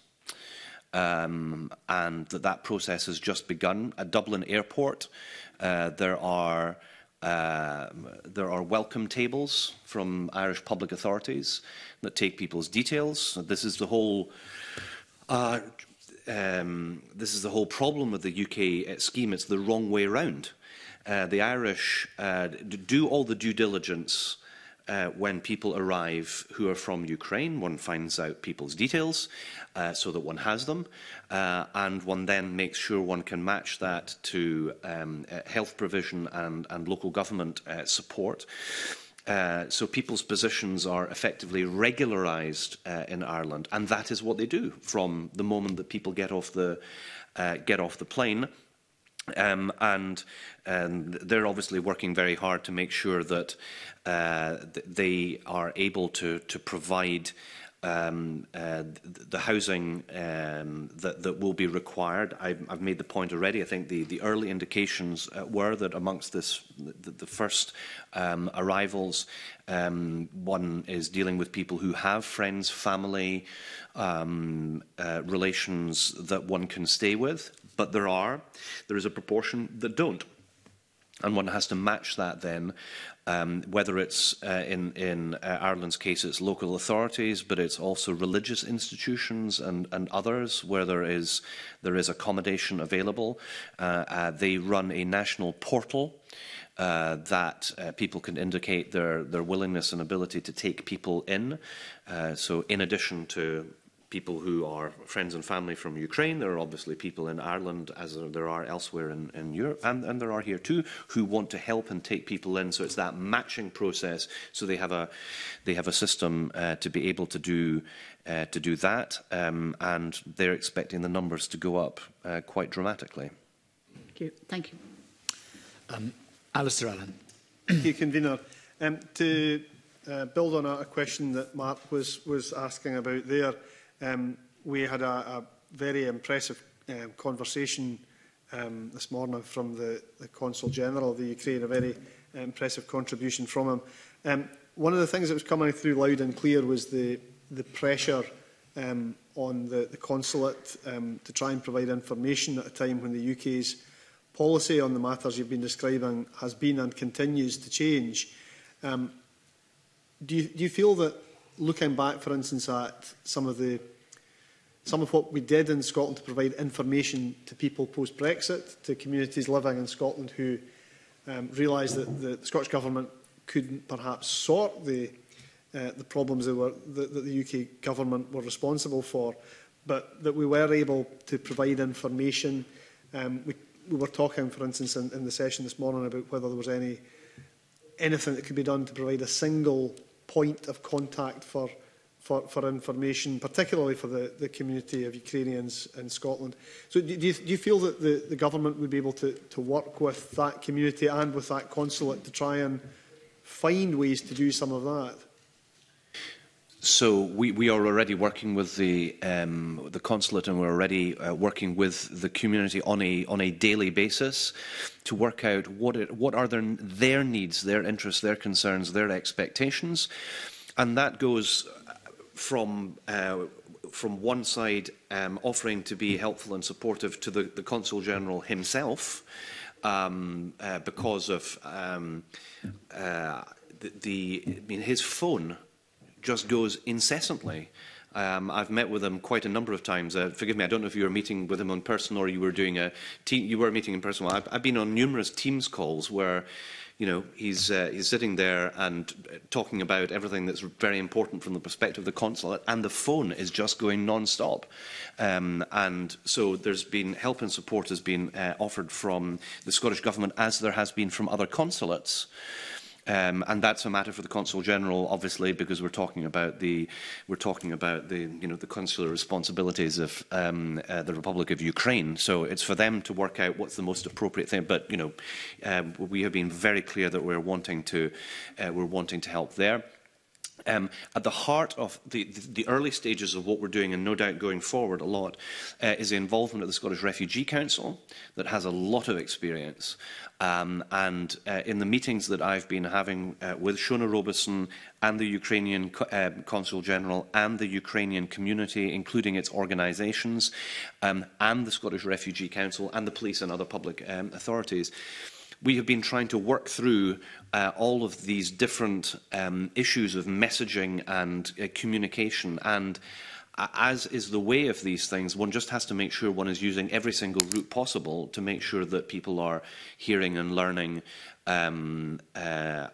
Speaker 10: Um, and that that process has just begun. At Dublin Airport, uh, there are Uh, there are welcome tables from Irish public authorities that take people's details. This is the whole uh, um, this is the whole problem with the UK uh, scheme. It's the wrong way around. Uh, the Irish uh, do all the due diligence uh, when people arrive who are from Ukraine. One finds out people's details uh, so that one has them, uh, and one then makes sure one can match that to um, uh, health provision and, and local government uh, support. Uh, so people's positions are effectively regularised uh, in Ireland, and that is what they do from the moment that people get off the uh, get off the plane. Um, and um, they're obviously working very hard to make sure that uh, th they are able to, to provide um, uh, the housing um, that, that will be required. I've, I've made the point already. I think the, the early indications uh, were that amongst this, the, the first um, arrivals, um, one is dealing with people who have friends, family, um, uh, relations that one can stay with, but there are. There is a proportion that don't. And one has to match that then um, whether it's uh, in, in uh, Ireland's case, it's local authorities, but it's also religious institutions and, and others where there is, there is accommodation available. Uh, uh they run a national portal uh, that uh, people can indicate their, their willingness and ability to take people in. Uh, so in addition to people who are friends and family from Ukraine. There are obviously people in Ireland, as there are elsewhere in, in Europe, and, and there are here too, who want to help and take people in. So it's that matching process. So they have a they have a system uh, to be able to do uh, to do that, um, and they're expecting the numbers to go up uh, quite dramatically.
Speaker 2: Thank you. Thank you.
Speaker 1: Um, Alistair Allen.
Speaker 6: Thank you, convener. Um, to uh, build on a, a question that Mark was was asking about there. Um, we had a, a very impressive um, conversation um, this morning from the, the Consul General of the Ukraine, a very impressive contribution from him. Um, one of the things that was coming through loud and clear was the, the pressure um, on the, the consulate um, to try and provide information at a time when the UK's policy on the matters you've been describing has been and continues to change. Um, do, you, do you feel that looking back, for instance, at some of the some of what we did in Scotland to provide information to people post-Brexit, to communities living in Scotland who um, realised that the Scottish Government couldn't perhaps sort the, uh, the problems that, were, that, that the UK Government were responsible for, but that we were able to provide information. Um, we, we were talking, for instance, in, in the session this morning about whether there was any anything that could be done to provide a single point of contact for, for, for information, particularly for the, the community of Ukrainians in Scotland. So do, do, you, do you feel that the, the government would be able to, to work with that community and with that consulate to try and find ways to do some of that?
Speaker 10: So we, we are already working with the um, the consulate, and we're already uh, working with the community on a on a daily basis to work out what it, what are their their needs, their interests, their concerns, their expectations, and that goes uh, from. Uh, from one side, um, offering to be helpful and supportive to the, the Consul General himself um, uh, because of um, uh, the, the, I mean, his phone just goes incessantly. Um, I've met with him quite a number of times. Uh, forgive me, I don't know if you were meeting with him in person or you were doing a team, you were meeting in person. Well, I've, I've been on numerous Teams calls where you know, he's, uh, he's sitting there and uh, talking about everything that's very important from the perspective of the consulate, and the phone is just going non-stop. Um, and so there's been help and support has been uh, offered from the Scottish Government, as there has been from other consulates. Um, and that's a matter for the Consul General, obviously, because we're talking about the we're talking about the you know the consular responsibilities of um, uh, the Republic of Ukraine. So it's for them to work out what's the most appropriate thing. But you know, um, we have been very clear that we're wanting to uh, we're wanting to help there. Um, at the heart of the, the, the, early stages of what we're doing, and no doubt going forward a lot, uh, is the involvement of the Scottish Refugee Council, that has a lot of experience. Um, and uh, in the meetings that I've been having uh, with Shona Robeson and the Ukrainian co um, Consul General and the Ukrainian community, including its organisations, um, and the Scottish Refugee Council and the police and other public um, authorities, we have been trying to work through uh, all of these different um, issues of messaging and uh, communication and as is the way of these things, one just has to make sure one is using every single route possible to make sure that people are hearing and learning um, uh,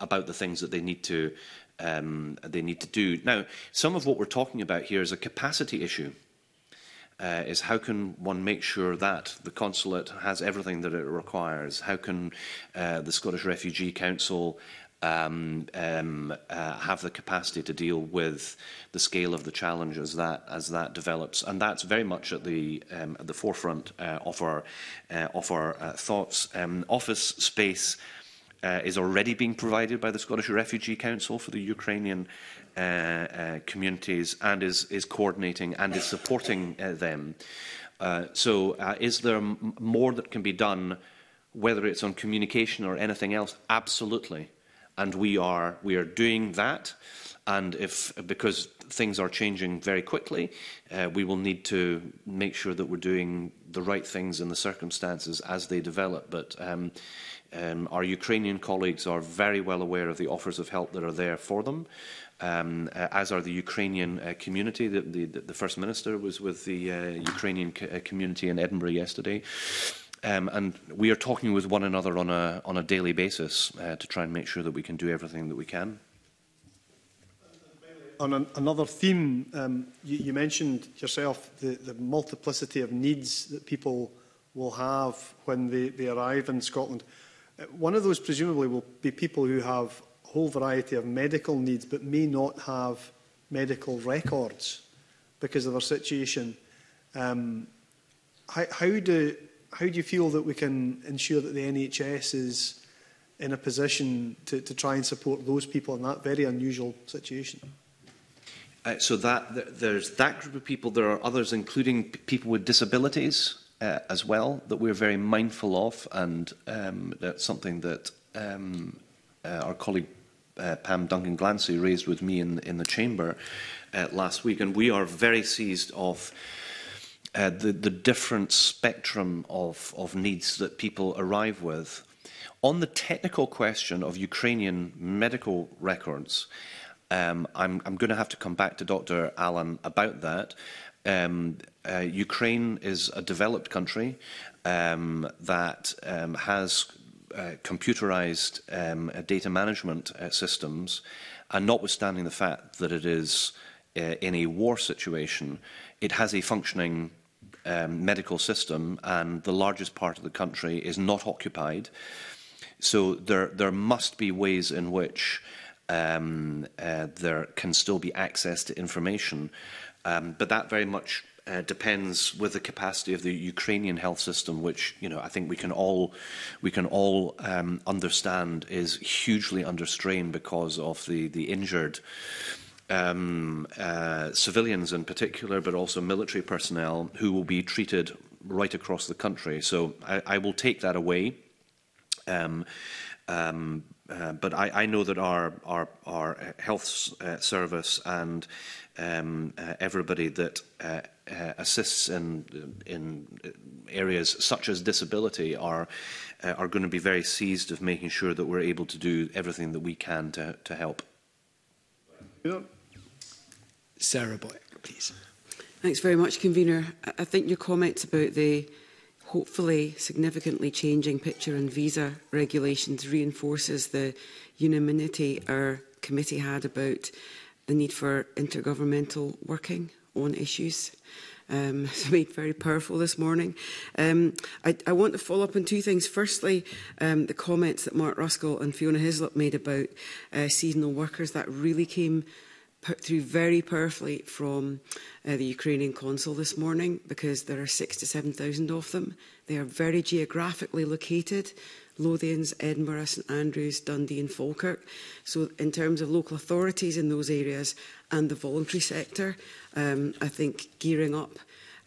Speaker 10: about the things that they need to um, they need to do. Now, some of what we're talking about here is a capacity issue uh, is how can one make sure that the consulate has everything that it requires? How can uh, the Scottish Refugee Council um, um, uh, have the capacity to deal with the scale of the challenge as that as that develops, and that's very much at the um, at the forefront uh, of our uh, of our uh, thoughts. Um, office space uh, is already being provided by the Scottish Refugee Council for the Ukrainian uh, uh, communities and is, is coordinating and is supporting uh, them. Uh, so uh, is there more that can be done, whether it's on communication or anything else? Absolutely. And we are, we are doing that. And if, because things are changing very quickly, uh, we will need to make sure that we're doing the right things in the circumstances as they develop. But um, Um, our Ukrainian colleagues are very well aware of the offers of help that are there for them, um, uh, as are the Ukrainian uh, community. The, the, the First Minister was with the uh, Ukrainian co uh, community in Edinburgh yesterday. Um, and we are talking with one another on a, on a daily basis uh, to try and make sure that we can do everything that we can.
Speaker 6: On an, another theme, um, you, you mentioned yourself the, the multiplicity of needs that people will have when they, they arrive in Scotland. Uh, one of those presumably will be people who have a whole variety of medical needs but may not have medical records because of their situation. Um, how, do, how do you feel that we can ensure that the NHS is in a position to, to try and support those people in that very unusual situation?
Speaker 10: Uh, so that there's that group of people. There are others, including people with disabilities, uh, as well that we're very mindful of, and um, that's something that um, uh, our colleague uh, Pam Duncan Glancy raised with me in, in the chamber uh, last week, and we are very seized of. Uh, the, the different spectrum of, of needs that people arrive with. On the technical question of Ukrainian medical records, um, I'm, I'm going to have to come back to Dr. Allen about that. Um, uh, Ukraine is a developed country um, that um, has uh, computerized um, uh, data management uh, systems, and notwithstanding the fact that it is uh, in a war situation, it has a functioning um, medical system, and the largest part of the country is not occupied. So there, there must be ways in which um, uh, there can still be access to information. Um, but that very much uh, depends with the capacity of the Ukrainian health system, which you know I think we can all we can all um, understand is hugely under strain because of the the injured. Um, uh, civilians in particular, but also military personnel who will be treated right across the country. So I, I will take that away. Um, um, uh, but I, I know that our, our, our health uh, service and um, uh, everybody that uh, uh, assists in, in areas such as disability are, uh, are going to be very seized of making sure that we're able to do everything that we can to, to help.
Speaker 1: Sarah Boyd, please.
Speaker 9: Thanks very much, Convener. I think your comments about the hopefully significantly changing picture and visa regulations reinforces the unanimity our committee had about the need for intergovernmental working on issues. Um, it's made very powerful this morning. Um, I, I want to follow up on two things. Firstly, um, the comments that Mark Ruskell and Fiona Hislop made about uh, seasonal workers, that really came through very powerfully from uh, the Ukrainian consul this morning because there are six to 7,000 of them. They are very geographically located, Lothians, Edinburgh, St Andrews, Dundee and Falkirk. So in terms of local authorities in those areas and the voluntary sector, um, I think gearing up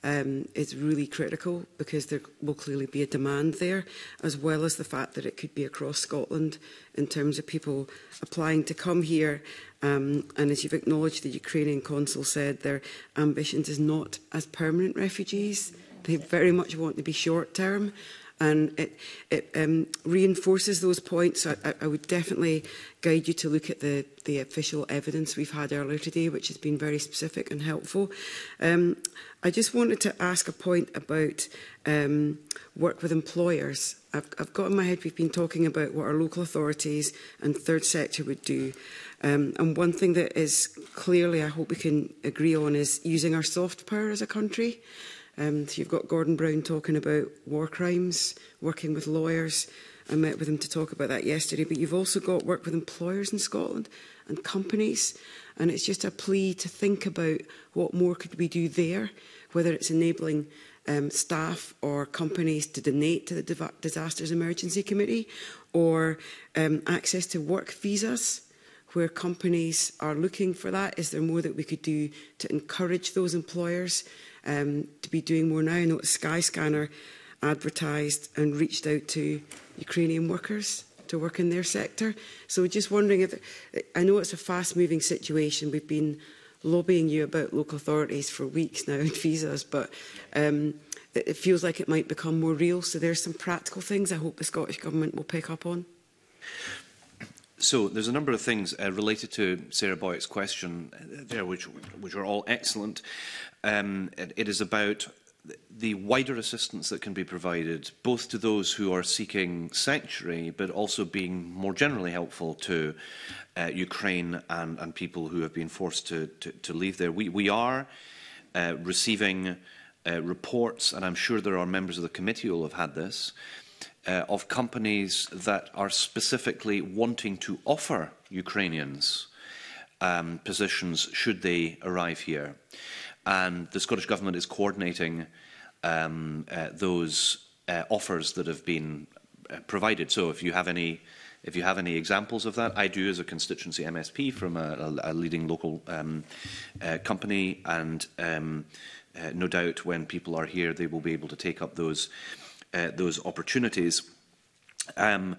Speaker 9: um, is really critical because there will clearly be a demand there, as well as the fact that it could be across Scotland in terms of people applying to come here. Um, and as you've acknowledged, the Ukrainian consul said their ambitions is not as permanent refugees. They very much want to be short term and it, it um, reinforces those points. I, I, I would definitely guide you to look at the, the official evidence we've had earlier today, which has been very specific and helpful. Um, I just wanted to ask a point about um, work with employers. I've, I've got in my head we've been talking about what our local authorities and third sector would do. Um, and one thing that is clearly, I hope we can agree on, is using our soft power as a country. Um, so you've got Gordon Brown talking about war crimes, working with lawyers. I met with him to talk about that yesterday. But you've also got work with employers in Scotland and companies. And it's just a plea to think about what more could we do there, whether it's enabling um, staff or companies to donate to the Disasters Emergency Committee or um, access to work visas where companies are looking for that? Is there more that we could do to encourage those employers um, to be doing more now. I know Skyscanner advertised and reached out to Ukrainian workers to work in their sector. So just wondering if I know it's a fast-moving situation. We've been lobbying you about local authorities for weeks now in visas, but um, it feels like it might become more real. So there's some practical things I hope the Scottish Government will pick up on.
Speaker 10: So there's a number of things uh, related to Sarah Boyd's question uh, there, which which are all excellent. Um, it, it is about the wider assistance that can be provided, both to those who are seeking sanctuary, but also being more generally helpful to uh, Ukraine and, and people who have been forced to, to, to leave there. We, we are uh, receiving uh, reports, and I'm sure there are members of the committee who will have had this, uh, of companies that are specifically wanting to offer Ukrainians um, positions should they arrive here. And the Scottish Government is coordinating um, uh, those uh, offers that have been uh, provided. So if you have any if you have any examples of that, I do as a constituency MSP from a, a, a leading local um, uh, company, and um, uh, no doubt when people are here, they will be able to take up those uh, those opportunities. Um,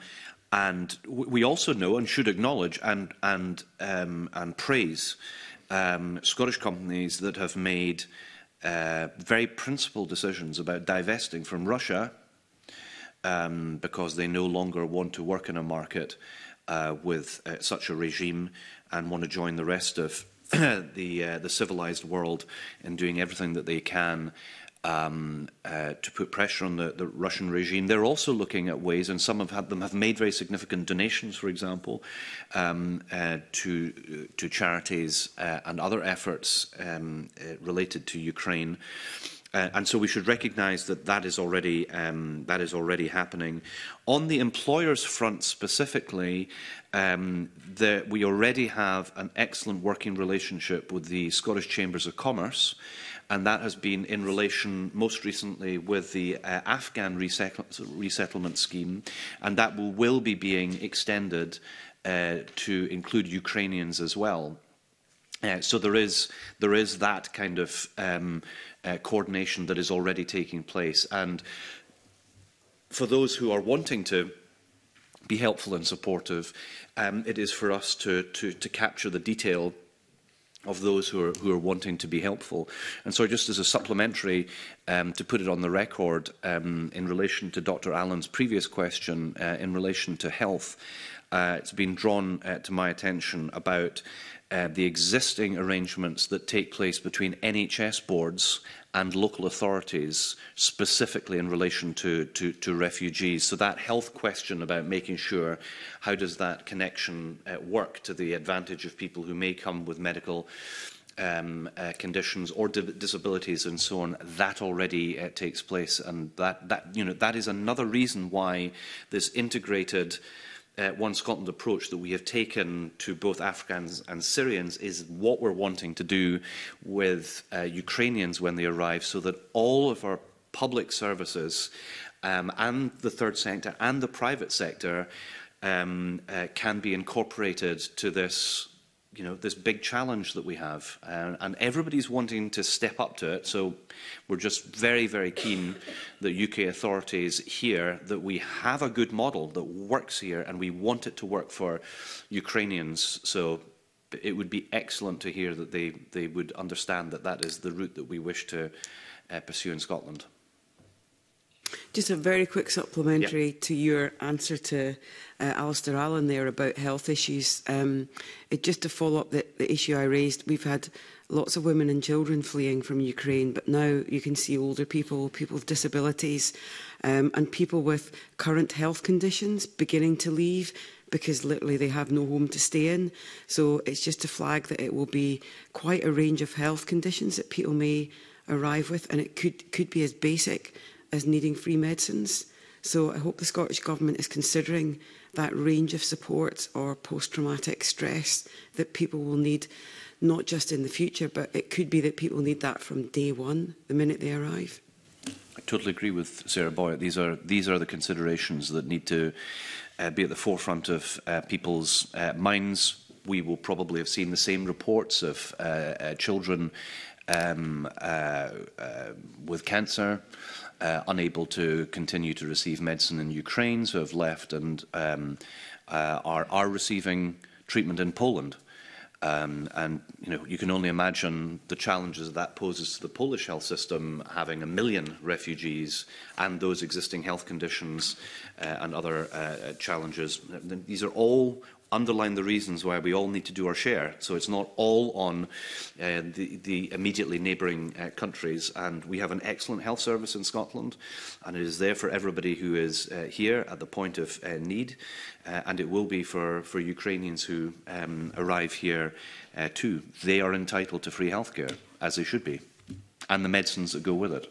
Speaker 10: and we also know and should acknowledge and, and, um, and praise um, Scottish companies that have made uh, very principled decisions about divesting from Russia um, because they no longer want to work in a market uh, with uh, such a regime and want to join the rest of the, uh, the civilized world in doing everything that they can um, uh, to put pressure on the, the Russian regime. They're also looking at ways, and some of them have made very significant donations, for example, um, uh, to, uh, to charities uh, and other efforts um, uh, related to Ukraine. Uh, and so we should recognise that that is already um, that is already happening. On the employers' front specifically, um, that we already have an excellent working relationship with the Scottish Chambers of Commerce and that has been in relation most recently with the uh, Afghan resettle resettlement scheme, and that will, will be being extended uh, to include Ukrainians as well. Uh, so there is there is that kind of um, uh, coordination that is already taking place, and for those who are wanting to be helpful and supportive, um, it is for us to, to, to capture the detail of those who are, who are wanting to be helpful. And so just as a supplementary, um, to put it on the record, um, in relation to Dr. Allen's previous question uh, in relation to health, uh, it's been drawn uh, to my attention about uh, the existing arrangements that take place between NHS boards and local authorities, specifically in relation to, to, to refugees. So that health question about making sure how does that connection uh, work to the advantage of people who may come with medical um, uh, conditions or di disabilities and so on, that already uh, takes place. And that, that, you know, that is another reason why this integrated uh, One Scotland approach that we have taken to both Afghans and Syrians is what we're wanting to do with uh, Ukrainians when they arrive so that all of our public services um, and the third sector and the private sector um, uh, can be incorporated to this you know, this big challenge that we have. And, and everybody's wanting to step up to it. So we're just very, very keen that UK authorities hear that we have a good model that works here and we want it to work for Ukrainians. So it would be excellent to hear that they, they would understand that that is the route that we wish to uh, pursue in Scotland.
Speaker 9: Just a very quick supplementary yeah. to your answer to uh, Alistair Allen there about health issues. Um, it, just to follow up the, the issue I raised, we've had lots of women and children fleeing from Ukraine, but now you can see older people, people with disabilities, um, and people with current health conditions beginning to leave because literally they have no home to stay in. So it's just to flag that it will be quite a range of health conditions that people may arrive with, and it could could be as basic as needing free medicines. So I hope the Scottish Government is considering that range of support or post-traumatic stress that people will need, not just in the future, but it could be that people need that from day one, the minute they arrive.
Speaker 10: I totally agree with Sarah Boyer. These are these are the considerations that need to uh, be at the forefront of uh, people's uh, minds. We will probably have seen the same reports of uh, uh, children um, uh, uh with cancer, uh, unable to continue to receive medicine in Ukraine, so have left and um, uh, are, are receiving treatment in Poland. Um, and you know, you can only imagine the challenges that, that poses to the Polish health system, having a million refugees and those existing health conditions uh, and other uh, challenges. These are all underline the reasons why we all need to do our share. So it's not all on uh, the, the immediately neighbouring uh, countries. And we have an excellent health service in Scotland, and it is there for everybody who is uh, here at the point of uh, need. Uh, and it will be for, for Ukrainians who um, arrive here uh, too. They are entitled to free healthcare, as they should be, and the medicines that go with it.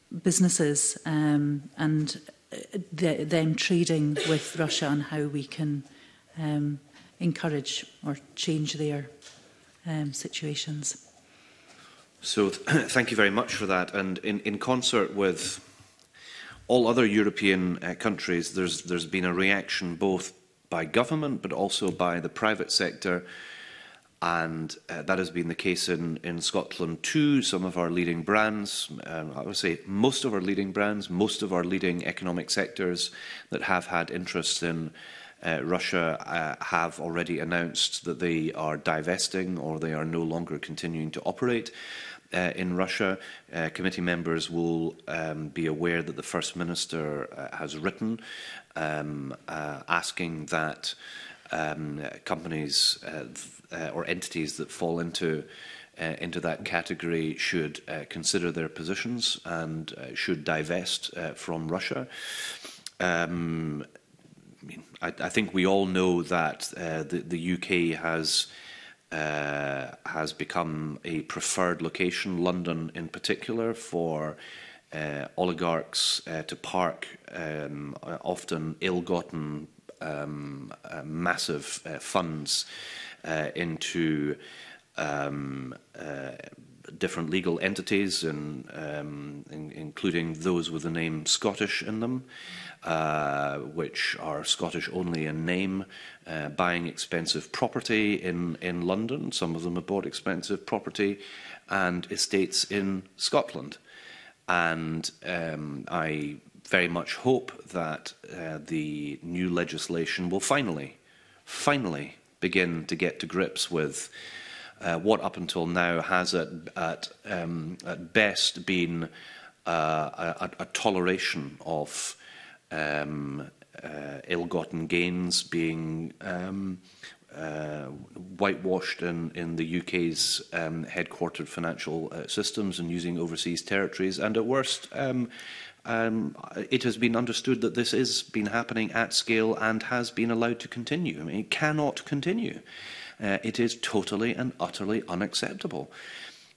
Speaker 7: businesses um, and uh, the, them trading with Russia and how we can um, encourage or change their um, situations.
Speaker 10: So th thank you very much for that. And in, in concert with all other European uh, countries, there's, there's been a reaction both by government but also by the private sector. And uh, that has been the case in, in Scotland too. Some of our leading brands, um, I would say most of our leading brands, most of our leading economic sectors that have had interest in uh, Russia uh, have already announced that they are divesting or they are no longer continuing to operate uh, in Russia. Uh, committee members will um, be aware that the First Minister uh, has written um, uh, asking that um, companies uh, uh, or entities that fall into uh, into that category should uh, consider their positions and uh, should divest uh, from Russia. Um, I, I, think we all know that uh, the, the UK has uh, has become a preferred location, London in particular, for uh, oligarchs uh, to park um, often ill-gotten um, uh, massive uh, funds uh, into um, uh, different legal entities, and, um, in, including those with the name Scottish in them, uh, which are Scottish only in name, uh, buying expensive property in, in London. Some of them have bought expensive property and estates in Scotland. And um, I very much hope that uh, the new legislation will finally, finally begin to get to grips with uh, what up until now has at, at, um, at best been uh, a, a toleration of um, uh, ill-gotten gains being um, uh, whitewashed in, in the UK's um, headquartered financial uh, systems and using overseas territories. And at worst, um, um, it has been understood that this has been happening at scale and has been allowed to continue. I mean, it cannot continue. Uh, it is totally and utterly unacceptable.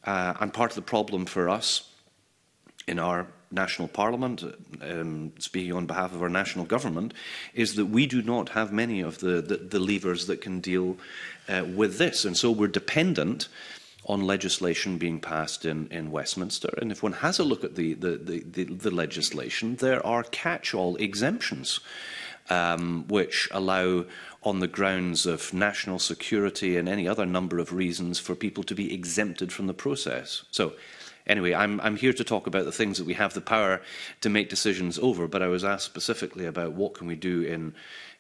Speaker 10: Uh, and part of the problem for us in our national parliament, um, speaking on behalf of our national government, is that we do not have many of the, the, the levers that can deal uh, with this. And so we're dependent on legislation being passed in, in Westminster. And if one has a look at the, the, the, the, the legislation, there are catch-all exemptions um, which allow, on the grounds of national security and any other number of reasons, for people to be exempted from the process. So Anyway, I'm, I'm here to talk about the things that we have the power to make decisions over, but I was asked specifically about what can we do in,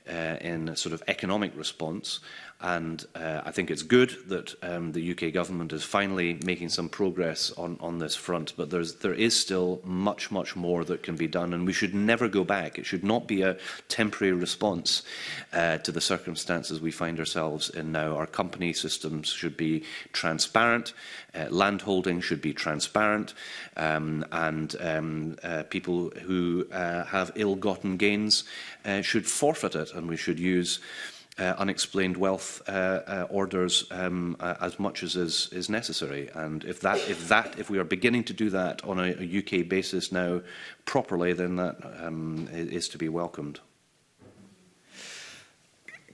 Speaker 10: uh, in sort of economic response And uh, I think it's good that um, the UK government is finally making some progress on, on this front, but there's, there is still much, much more that can be done, and we should never go back. It should not be a temporary response uh, to the circumstances we find ourselves in now. Our company systems should be transparent, uh, holding should be transparent, um, and um, uh, people who uh, have ill-gotten gains uh, should forfeit it, and we should use uh, unexplained wealth uh, uh, orders um, uh, as much as is, is necessary. And if that, if that, if we are beginning to do that on a, a UK basis now properly, then that um, is to be welcomed.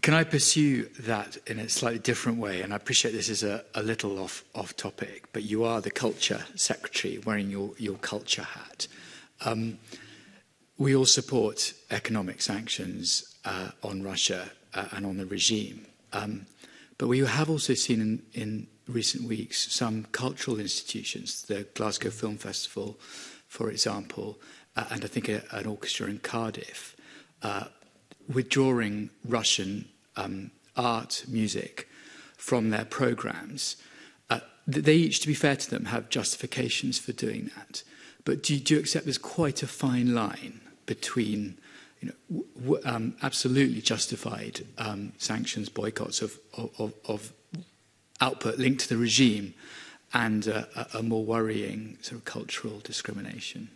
Speaker 1: Can I pursue that in a slightly different way? And I appreciate this is a, a little off, off topic, but you are the culture secretary wearing your, your culture hat. Um, we all support economic sanctions uh, on Russia uh, and on the regime. Um, but we have also seen in, in recent weeks some cultural institutions, the Glasgow Film Festival, for example, uh, and I think a, an orchestra in Cardiff, uh, withdrawing Russian um, art, music from their programs. Uh, they each, to be fair to them, have justifications for doing that. But do, do you accept there's quite a fine line between you know, um, absolutely justified um, sanctions, boycotts of, of, of output linked to the regime and uh, a, a more worrying sort of cultural discrimination.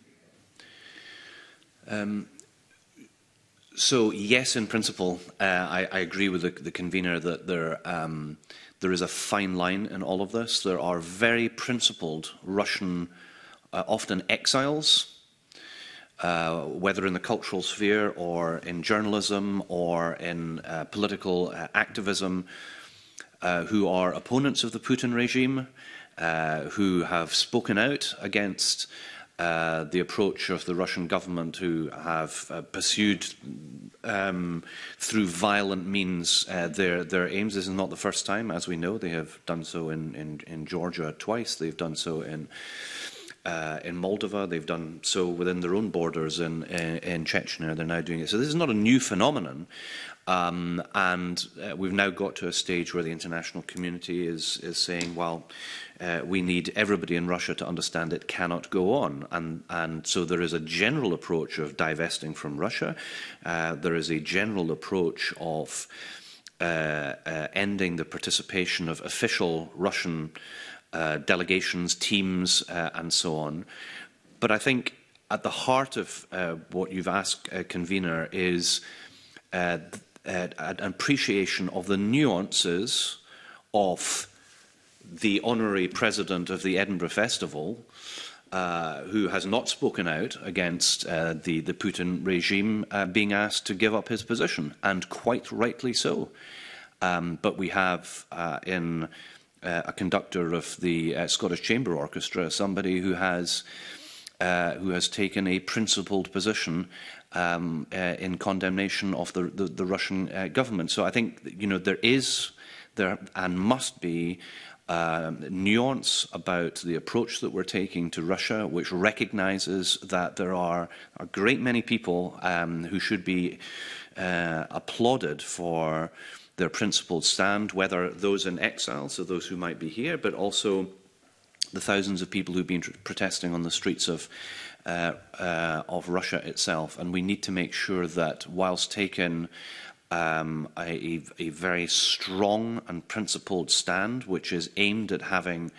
Speaker 10: Um, so, yes, in principle, uh, I, I agree with the, the convener that there, um, there is a fine line in all of this. There are very principled Russian, uh, often exiles, uh, whether in the cultural sphere or in journalism or in uh, political uh, activism, uh, who are opponents of the Putin regime, uh, who have spoken out against uh, the approach of the Russian government, who have uh, pursued um, through violent means uh, their, their aims. This is not the first time, as we know. They have done so in, in, in Georgia twice. They've done so in uh, in Moldova. They've done so within their own borders in, in, in Chechnya. They're now doing it. So this is not a new phenomenon. Um, and uh, we've now got to a stage where the international community is, is saying, well, uh, we need everybody in Russia to understand it cannot go on. And, and so there is a general approach of divesting from Russia. Uh, there is a general approach of uh, uh, ending the participation of official Russian uh, Uh, delegations, teams, uh, and so on. But I think at the heart of uh, what you've asked, uh, convener, is uh, uh, an appreciation of the nuances of the honorary president of the Edinburgh Festival, uh, who has not spoken out against uh, the, the Putin regime, uh, being asked to give up his position, and quite rightly so. Um, but we have uh, in uh, a conductor of the uh, Scottish Chamber Orchestra, somebody who has uh, who has taken a principled position um, uh, in condemnation of the the, the Russian uh, government. So I think you know there is there and must be um, uh, nuance about the approach that we're taking to Russia, which recognizes that there are a great many people um, who should be uh, applauded for their principled stand, whether those in exile, so those who might be here, but also the thousands of people who've been protesting on the streets of uh, uh, of Russia itself, and we need to make sure that whilst taken um, a, a very strong and principled stand, which is aimed at having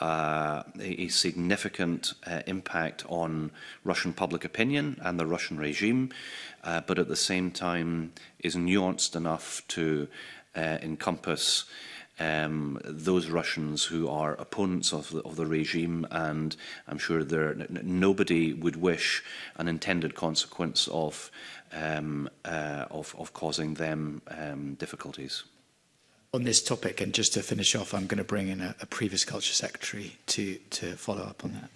Speaker 10: uh, a, a significant uh, impact on Russian public opinion and the Russian regime, uh, but at the same time is nuanced enough to uh, encompass um, those Russians who are opponents of the, of the regime, and I'm sure there nobody would wish an intended consequence of um, uh, of, of causing them um, difficulties.
Speaker 1: On this topic, and just to finish off, I'm going to bring in a, a previous culture secretary to to follow up on that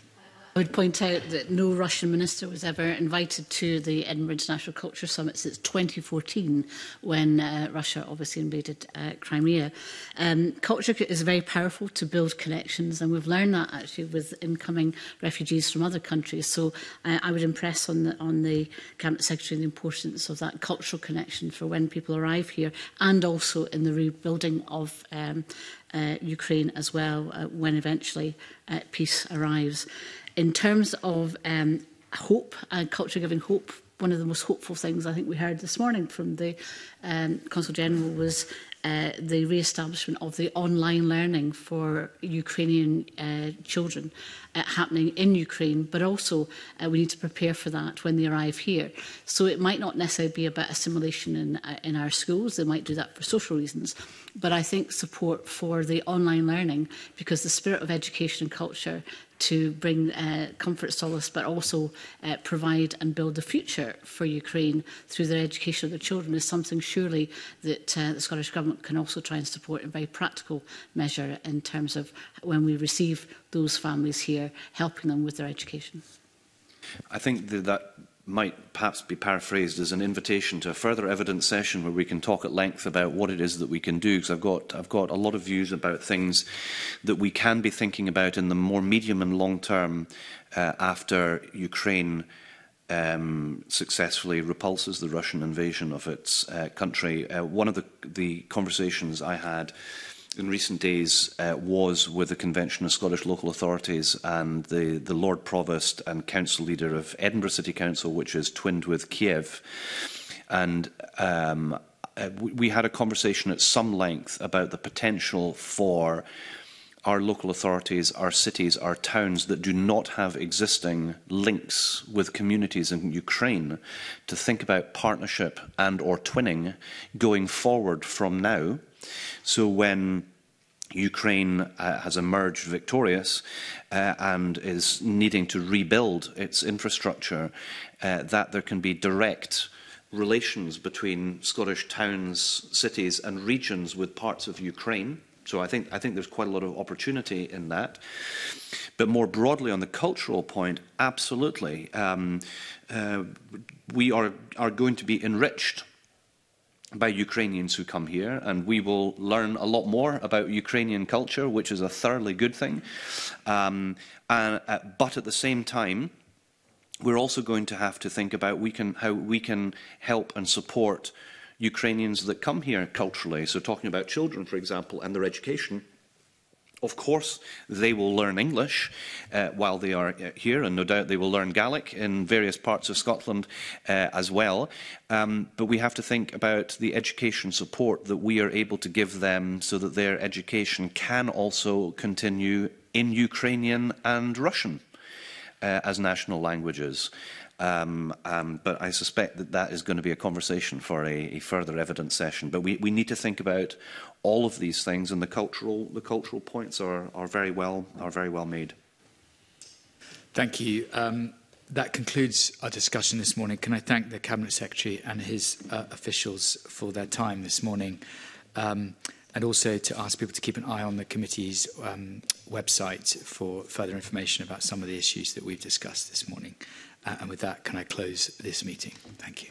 Speaker 2: would point out that no Russian minister was ever invited to the Edinburgh International Culture Summit since 2014, when uh, Russia obviously invaded uh, Crimea. Um, culture is very powerful to build connections, and we've learned that actually with incoming refugees from other countries. So uh, I would impress on the, on the Cabinet Secretary the importance of that cultural connection for when people arrive here, and also in the rebuilding of um, uh, Ukraine as well uh, when eventually uh, peace arrives in terms of um, hope and culture giving hope, one of the most hopeful things I think we heard this morning from the um, Consul General was uh, the re-establishment of the online learning for Ukrainian uh, children uh, happening in Ukraine, but also uh, we need to prepare for that when they arrive here. So it might not necessarily be about assimilation in, uh, in our schools, they might do that for social reasons, but I think support for the online learning because the spirit of education and culture to bring uh, comfort, solace, but also uh, provide and build the future for Ukraine through their education of their children is something surely that uh, the Scottish Government can also try and support in very practical measure in terms of when we receive those families here, helping them with their education.
Speaker 10: I think that, that might perhaps be paraphrased as an invitation to a further evidence session where we can talk at length about what it is that we can do because I've got I've got a lot of views about things that we can be thinking about in the more medium and long term uh, after Ukraine um, successfully repulses the Russian invasion of its uh, country. Uh, one of the, the conversations I had in recent days uh, was with the Convention of Scottish Local Authorities and the, the Lord Provost and Council Leader of Edinburgh City Council, which is twinned with Kiev. And um, uh, we had a conversation at some length about the potential for our local authorities, our cities, our towns that do not have existing links with communities in Ukraine to think about partnership and or twinning going forward from now So when Ukraine uh, has emerged victorious uh, and is needing to rebuild its infrastructure, uh, that there can be direct relations between Scottish towns, cities and regions with parts of Ukraine. So I think, I think there's quite a lot of opportunity in that. But more broadly on the cultural point, absolutely. Um, uh, we are, are going to be enriched by Ukrainians who come here, and we will learn a lot more about Ukrainian culture, which is a thoroughly good thing. Um, and, uh, but at the same time, we're also going to have to think about we can, how we can help and support Ukrainians that come here culturally. So, talking about children, for example, and their education Of course, they will learn English uh, while they are uh, here, and no doubt they will learn Gaelic in various parts of Scotland uh, as well. Um, but we have to think about the education support that we are able to give them so that their education can also continue in Ukrainian and Russian uh, as national languages. Um, um, but I suspect that that is going to be a conversation for a, a further evidence session. But we, we need to think about all of these things, and the cultural, the cultural points are, are, very, well, are very well made.
Speaker 1: Thank you. Um, that concludes our discussion this morning. Can I thank the Cabinet Secretary and his uh, officials for their time this morning? Um, and also to ask people to keep an eye on the committee's um, website for further information about some of the issues that we've discussed this morning. Uh, and with that, can I close this meeting? Thank you.